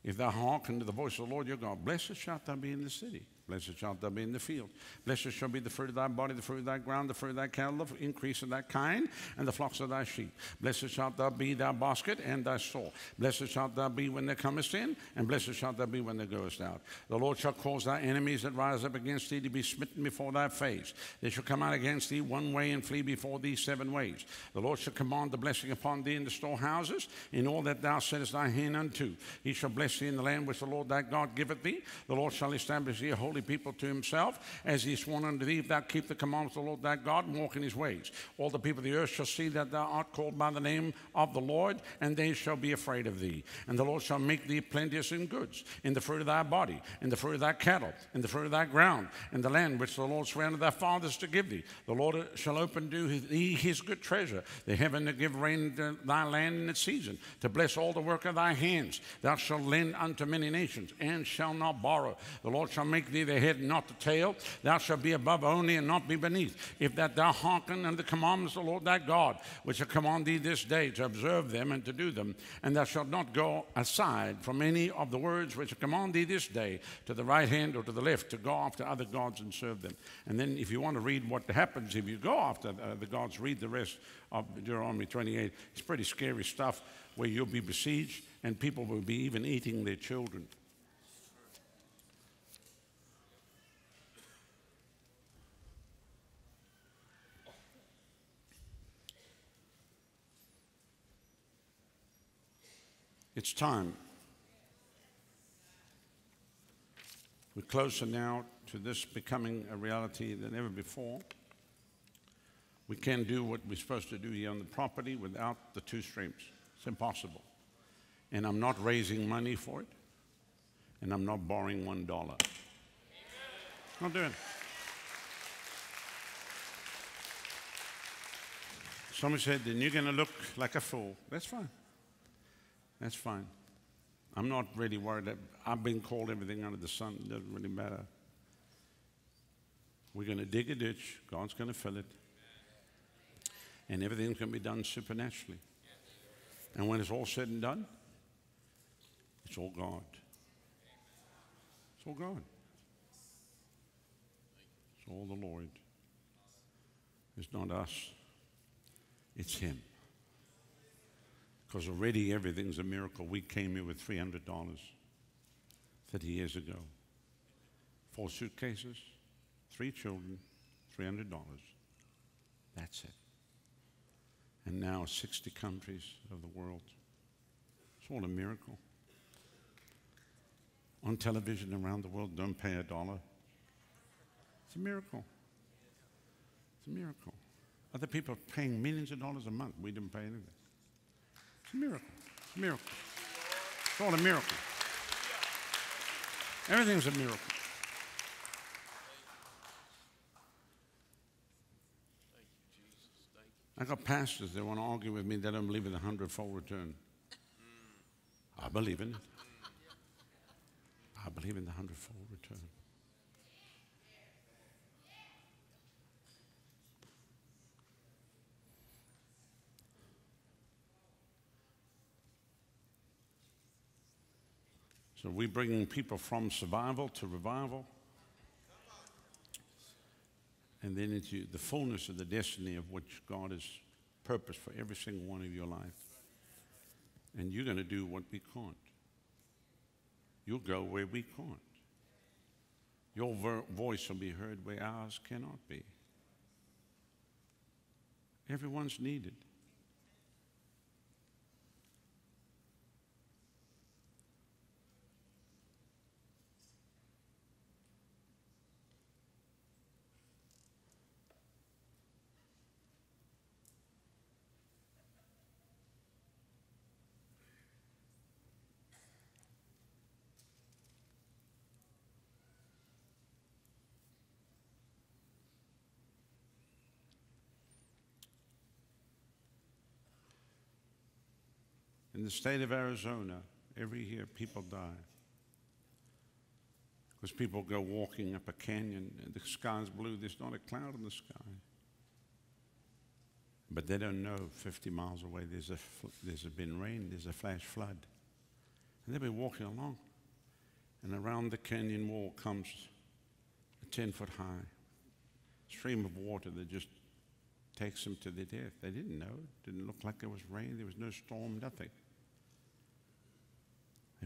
If thou hearken to the voice of the Lord your God, blessed shalt thou be in the city Blessed shalt thou be in the field. Blessed shall be the fruit of thy body, the fruit of thy ground, the fruit of thy cattle, the increase of thy kind, and the flocks of thy sheep. Blessed shalt thou be thy basket and thy store. Blessed shalt thou be when thou comest in, and blessed shalt thou be when thou goest out. The Lord shall cause thy enemies that rise up against thee to be smitten before thy face. They shall come out against thee one way and flee before thee seven ways. The Lord shall command the blessing upon thee in the storehouses, in all that thou settest thy hand unto. He shall bless thee in the land which the Lord thy God giveth thee. The Lord shall establish thee a holy holy people to himself, as he sworn unto thee, if thou keep the commandments of the Lord thy God and walk in his ways. All the people of the earth shall see that thou art called by the name of the Lord, and they shall be afraid of thee. And the Lord shall make thee plenteous in goods, in the fruit of thy body, in the fruit of thy cattle, in the fruit of thy ground, in the land which the Lord sware unto thy fathers to give thee. The Lord shall open to thee his good treasure, the heaven to give rain to thy land in its season, to bless all the work of thy hands. Thou shalt lend unto many nations, and shall not borrow. The Lord shall make thee the head and not the tail. Thou shalt be above only and not be beneath. If that thou hearken unto the commandments of the Lord thy God, which I command thee this day to observe them and to do them, and thou shalt not go aside from any of the words which I command thee this day to the right hand or to the left to go after other gods and serve them. And then, if you want to read what happens if you go after uh, the gods, read the rest of Deuteronomy 28. It's pretty scary stuff where you'll be besieged and people will be even eating their children. It's time. We're closer now to this becoming a reality than ever before. We can't do what we're supposed to do here on the property without the two streams. It's impossible. And I'm not raising money for it, and I'm not borrowing one dollar. Not doing it. Somebody said, then you're going to look like a fool. That's fine. That's fine. I'm not really worried. I've been called everything under the sun. It doesn't really matter. We're going to dig a ditch. God's going to fill it. And everything's going to be done supernaturally. And when it's all said and done, it's all God. It's all God. It's all the Lord. It's not us, it's Him. Because already everything's a miracle. We came here with $300 30 years ago. Four suitcases, three children, $300. That's it. And now 60 countries of the world. It's all a miracle. On television around the world, don't pay a dollar. It's a miracle. It's a miracle. Other people are paying millions of dollars a month. We didn't pay anything. It's a miracle. It's a miracle. It's all a miracle. Everything's a miracle. I got pastors that want to argue with me. They don't believe in the hundredfold return. I believe in it. I believe in the hundredfold return. So we're bringing people from survival to revival. And then into the fullness of the destiny of which God has purpose for every single one of your life. And you're going to do what we can't. You'll go where we can't. Your vo- voice will be heard where ours cannot be. Everyone's needed. The state of Arizona, every year people die. Because people go walking up a canyon and the sky's blue, there's not a cloud in the sky. But they don't know 50 miles away there's, a, there's been rain, there's a flash flood. And they've been walking along. And around the canyon wall comes a 10 foot high stream of water that just takes them to their death. They didn't know. It didn't look like there was rain, there was no storm, nothing.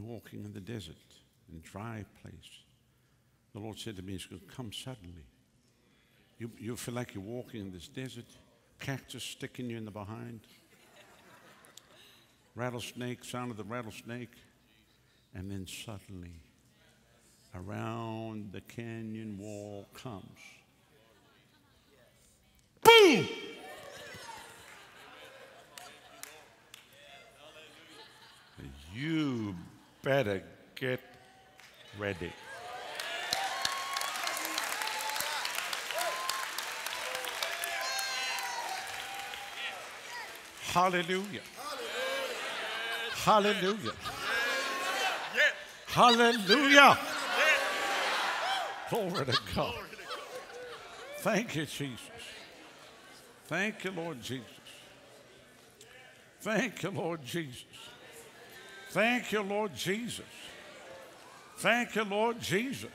Walking in the desert, in dry place. The Lord said to me, It's going to come suddenly. You, you feel like you're walking in this desert, cactus sticking you in the behind, rattlesnake, sound of the rattlesnake, and then suddenly, around the canyon wall comes. Boom! You better get ready. Hallelujah. Hallelujah. Hallelujah. Glory to God. Thank you, Jesus. Thank you, Lord Jesus. Thank you, Lord Jesus. Thank you, Lord Jesus. Thank you, Lord Jesus.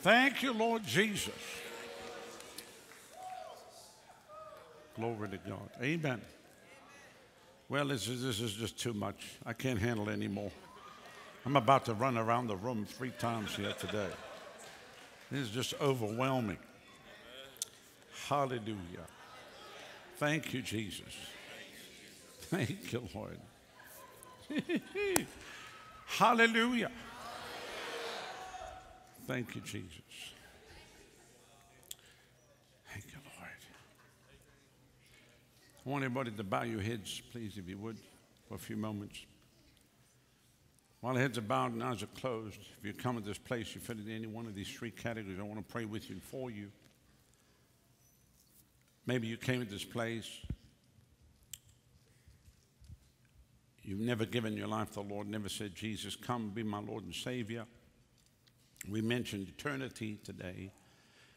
Thank you, Lord Jesus. Glory to God. Amen. Well, this is, this is just too much. I can't handle it anymore. I'm about to run around the room three times here today. This is just overwhelming. Hallelujah. Thank you, Jesus. Thank you, Lord. Hallelujah. Thank you, Jesus. Thank you, Lord. I want everybody to bow your heads, please, if you would, for a few moments. While the heads are bowed and eyes are closed, if you come to this place, you fit into any one of these three categories, I want to pray with you and for you. Maybe you came to this place, you've never given your life to the Lord, never said, Jesus, come be my Lord and Savior. We mentioned eternity today.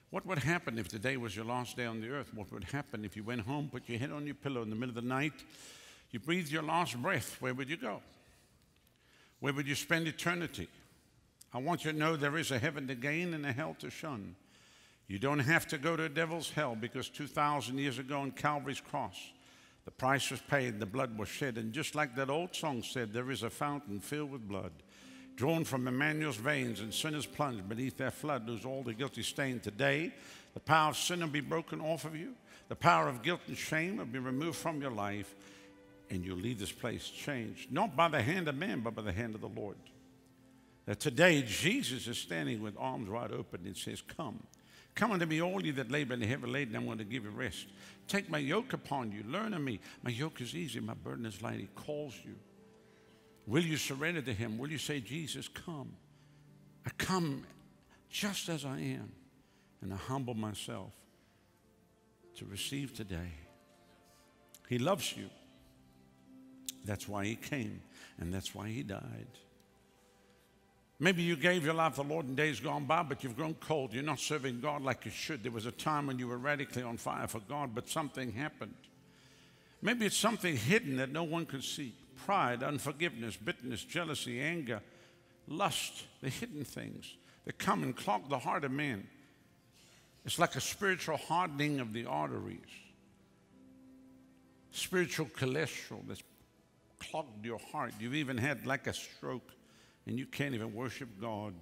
What would happen if today was your last day on the earth? What would happen if you went home, put your head on your pillow in the middle of the night, you breathed your last breath? Where would you go? Where would you spend eternity? I want you to know there is a heaven to gain and a hell to shun. You don't have to go to a devil's hell because 2,000 years ago on Calvary's cross, the price was paid, the blood was shed. And just like that old song said, there is a fountain filled with blood, drawn from Emmanuel's veins, and sinners plunged beneath their flood lose all the guilty stain. Today, the power of sin will be broken off of you, the power of guilt and shame will be removed from your life, and you'll leave this place changed, not by the hand of man, but by the hand of the Lord. That today, Jesus is standing with arms wide open and says, Come. Come unto me, all ye that labor and heavy laden, I'm going to give you rest. Take my yoke upon you. Learn of me. My yoke is easy, my burden is light. He calls you. Will you surrender to him? Will you say, Jesus, come? I come just as I am, and I humble myself to receive today. He loves you. That's why he came, and that's why he died. Maybe you gave your life to the Lord in days gone by, but you've grown cold. You're not serving God like you should. There was a time when you were radically on fire for God, but something happened. Maybe it's something hidden that no one could see pride, unforgiveness, bitterness, jealousy, anger, lust, the hidden things that come and clog the heart of man. It's like a spiritual hardening of the arteries, spiritual cholesterol that's clogged your heart. You've even had like a stroke and you can't even worship God.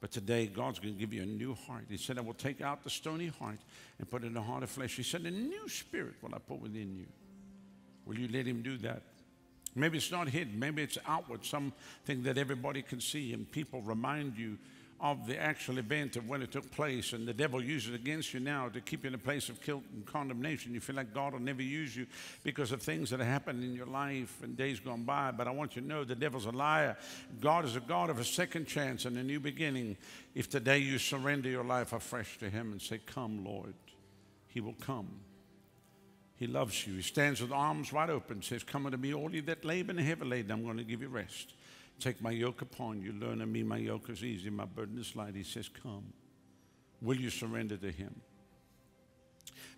But today, God's going to give you a new heart. He said, I will take out the stony heart and put in a heart of flesh. He said, A new spirit will I put within you. Will you let Him do that? Maybe it's not hidden. Maybe it's outward, something that everybody can see, and people remind you of the actual event of when it took place, and the devil uses it against you now to keep you in a place of guilt and condemnation. You feel like God will never use you because of things that have happened in your life and days gone by. But I want you to know the devil's a liar. God is a God of a second chance and a new beginning. If today you surrender your life afresh to Him and say, Come, Lord, He will come. He loves you. He stands with arms wide open, says, Come unto me, all you that labor and heavy laden, I'm going to give you rest. Take my yoke upon you. Learn of me. My yoke is easy. My burden is light. He says, Come. Will you surrender to Him?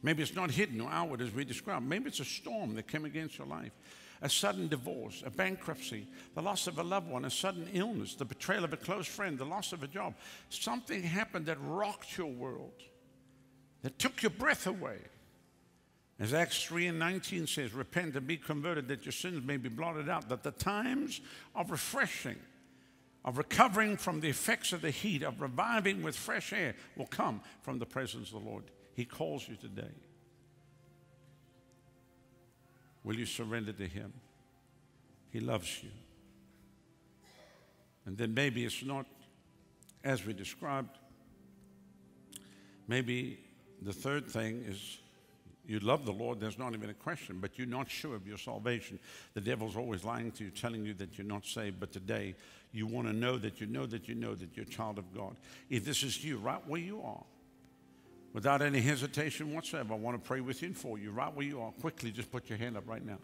Maybe it's not hidden or outward as we describe. Maybe it's a storm that came against your life. A sudden divorce, a bankruptcy, the loss of a loved one, a sudden illness, the betrayal of a close friend, the loss of a job. Something happened that rocked your world, that took your breath away. As Acts 3 and 19 says, repent and be converted that your sins may be blotted out, that the times of refreshing, of recovering from the effects of the heat, of reviving with fresh air will come from the presence of the Lord. He calls you today. Will you surrender to Him? He loves you. And then maybe it's not as we described. Maybe the third thing is you love the Lord, there's not even a question, but you're not sure of your salvation. The devil's always lying to you, telling you that you're not saved, but today you want to know that you know that you know that you're a child of God. If this is you, right where you are, without any hesitation whatsoever, I want to pray with you and for you, right where you are. Quickly, just put your hand up right now.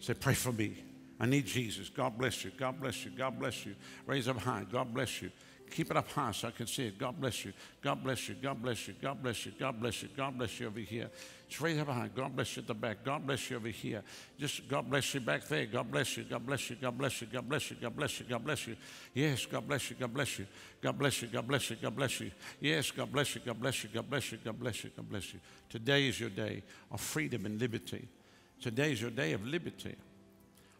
Say, Pray for me. I need Jesus. God bless you. God bless you. God bless you. Raise up high. God bless you. Keep it up high so I can see it. God bless you. God bless you. God bless you. God bless you. God bless you. God bless you over here. It's right up high. God bless you at the back. God bless you over here. Just God bless you back there. God bless you. God bless you. God bless you. God bless you. God bless you. God bless you. Yes, God bless you. God bless you. God bless you. God bless you. God bless you. Yes, God bless you. God bless you. God bless you. God bless you. God bless you. Today is your day of freedom and liberty. Today is your day of liberty.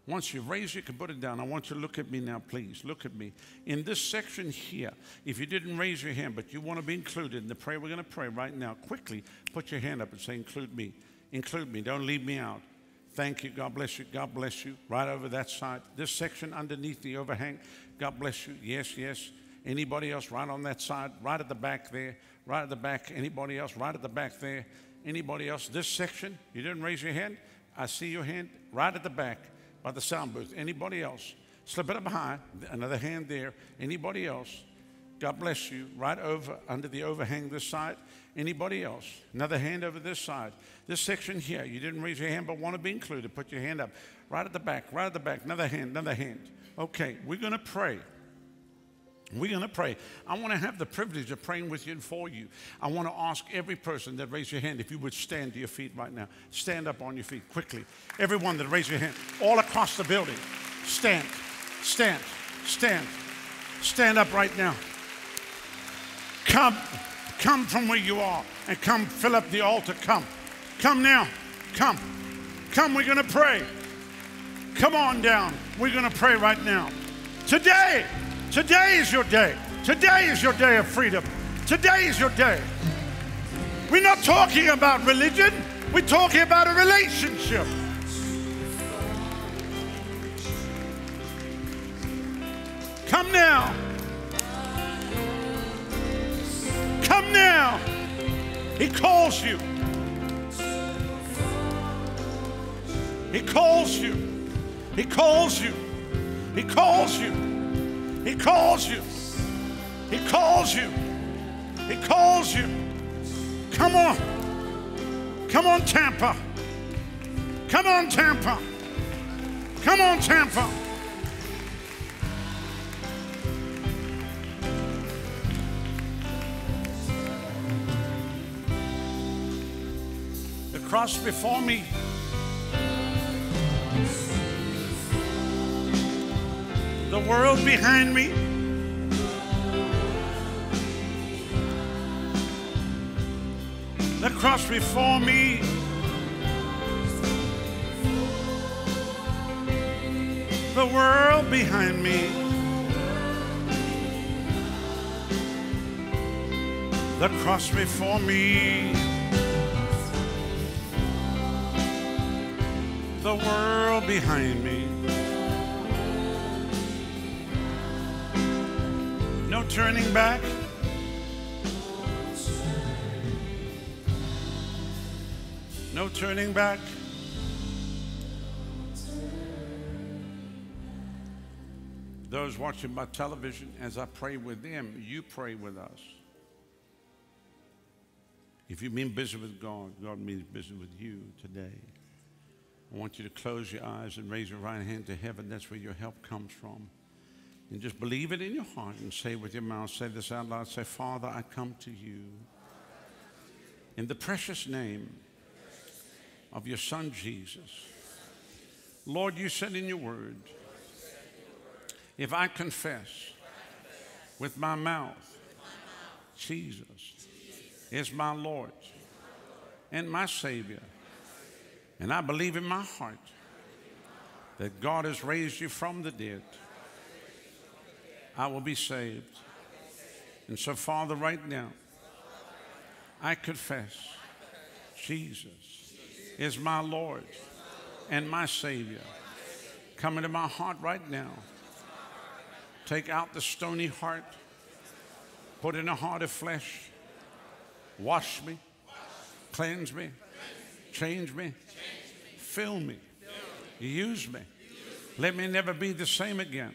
Once you raise, you can put it down. I want you to look at me now, please. Look at me. In this section here, if you didn't raise your hand, but you want to be included in the prayer we're going to pray right now, quickly put your hand up and say, Include me. Include me. Don't leave me out. Thank you. God bless you. God bless you. Right over that side. This section underneath the overhang. God bless you. Yes, yes. Anybody else right on that side? Right at the back there. Right at the back. Anybody else? Right at the back there. Anybody else? This section? You didn't raise your hand? I see your hand right at the back by the sound booth. Anybody else? Slip it up high. Another hand there. Anybody else? God bless you. Right over under the overhang this side. Anybody else? Another hand over this side. This section here. You didn't raise your hand but want to be included. Put your hand up. Right at the back. Right at the back. Another hand. Another hand. Okay, we're going to pray. We're going to pray. I want to have the privilege of praying with you and for you. I want to ask every person that raised your hand if you would stand to your feet right now. Stand up on your feet quickly. Everyone that raised your hand, all across the building, stand, stand, stand, stand up right now. Come, come from where you are and come fill up the altar. Come, come now, come, come. We're going to pray. Come on down. We're going to pray right now. Today, Today is your day. Today is your day of freedom. Today is your day. We're not talking about religion, we're talking about a relationship. Come now. Come now. He calls you. He calls you. He calls you. He calls you. He calls you. He calls you. He calls you. Come on. Come on, Tampa. Come on, Tampa. Come on, Tampa. The cross before me the world behind me. The cross before me. The world behind me. The cross before me. The world behind me. Turning back. No turning back. Those watching by television, as I pray with them, you pray with us. If you mean business with God, God means business with you today. I want you to close your eyes and raise your right hand to heaven. That's where your help comes from. And just believe it in your heart and say with your mouth, say this out loud. Say, Father, I come to you in the precious name of your Son, Jesus. Lord, you said in your word, if I confess with my mouth, Jesus is my Lord and my Savior, and I believe in my heart that God has raised you from the dead I will be saved. And so, Father, right now, I confess Jesus is my Lord and my Savior. Come into my heart right now. Take out the stony heart, put in a heart of flesh. Wash me, cleanse me, change me, fill me, use me. Let me never be the same again.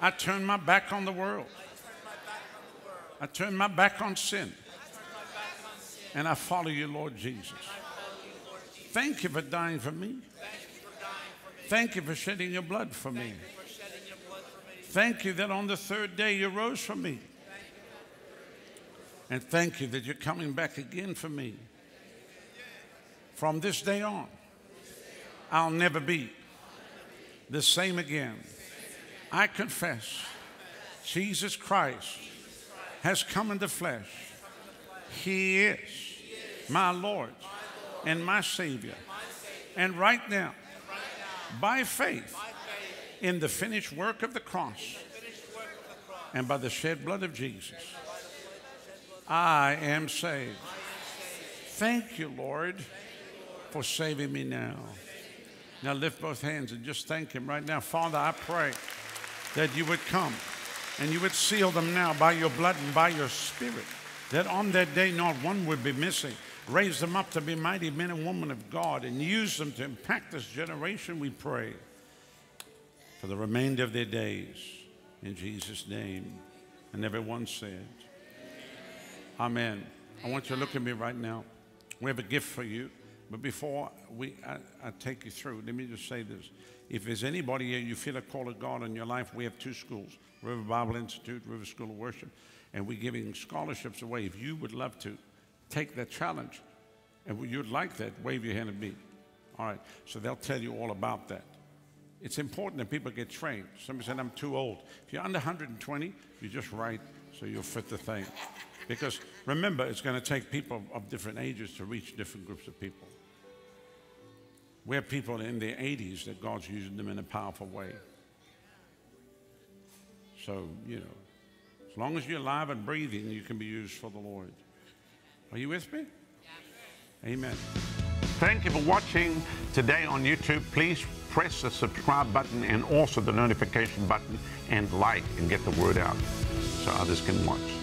I turn my back on the world. I turn my back on sin. And I follow you, Lord Jesus. Thank you for dying for me. Thank you for shedding your blood for me. Thank you that on the third day you rose for me. And thank you that you're coming back again for me. From this day on, I'll never be the same again. I confess Jesus Christ has come in the flesh. He is my Lord and my Savior. And right now, by faith, in the finished work of the cross and by the shed blood of Jesus, I am saved. Thank you, Lord, for saving me now. Now lift both hands and just thank Him right now. Father, I pray that you would come and you would seal them now by your blood and by your spirit, that on that day not one would be missing. Raise them up to be mighty men and women of God and use them to impact this generation, we pray, for the remainder of their days. In Jesus' name. And everyone said, Amen. I want you to look at me right now. We have a gift for you. But before we, I, I, take you through, let me just say this. If there's anybody here, you feel a call of God in your life, we have two schools River Bible Institute, River School of Worship, and we're giving scholarships away. If you would love to take that challenge and you'd like that, wave your hand at me. All right, so they'll tell you all about that. It's important that people get trained. Somebody said, I'm too old. If you're under 120, you're just right, so you'll fit the thing. Because remember, it's going to take people of different ages to reach different groups of people. We have people in their 80s that God's using them in a powerful way. So, you know, as long as you're alive and breathing, you can be used for the Lord. Are you with me? Amen. Thank you for watching today on YouTube. Please press the subscribe button and also the notification button and like and get the word out so others can watch.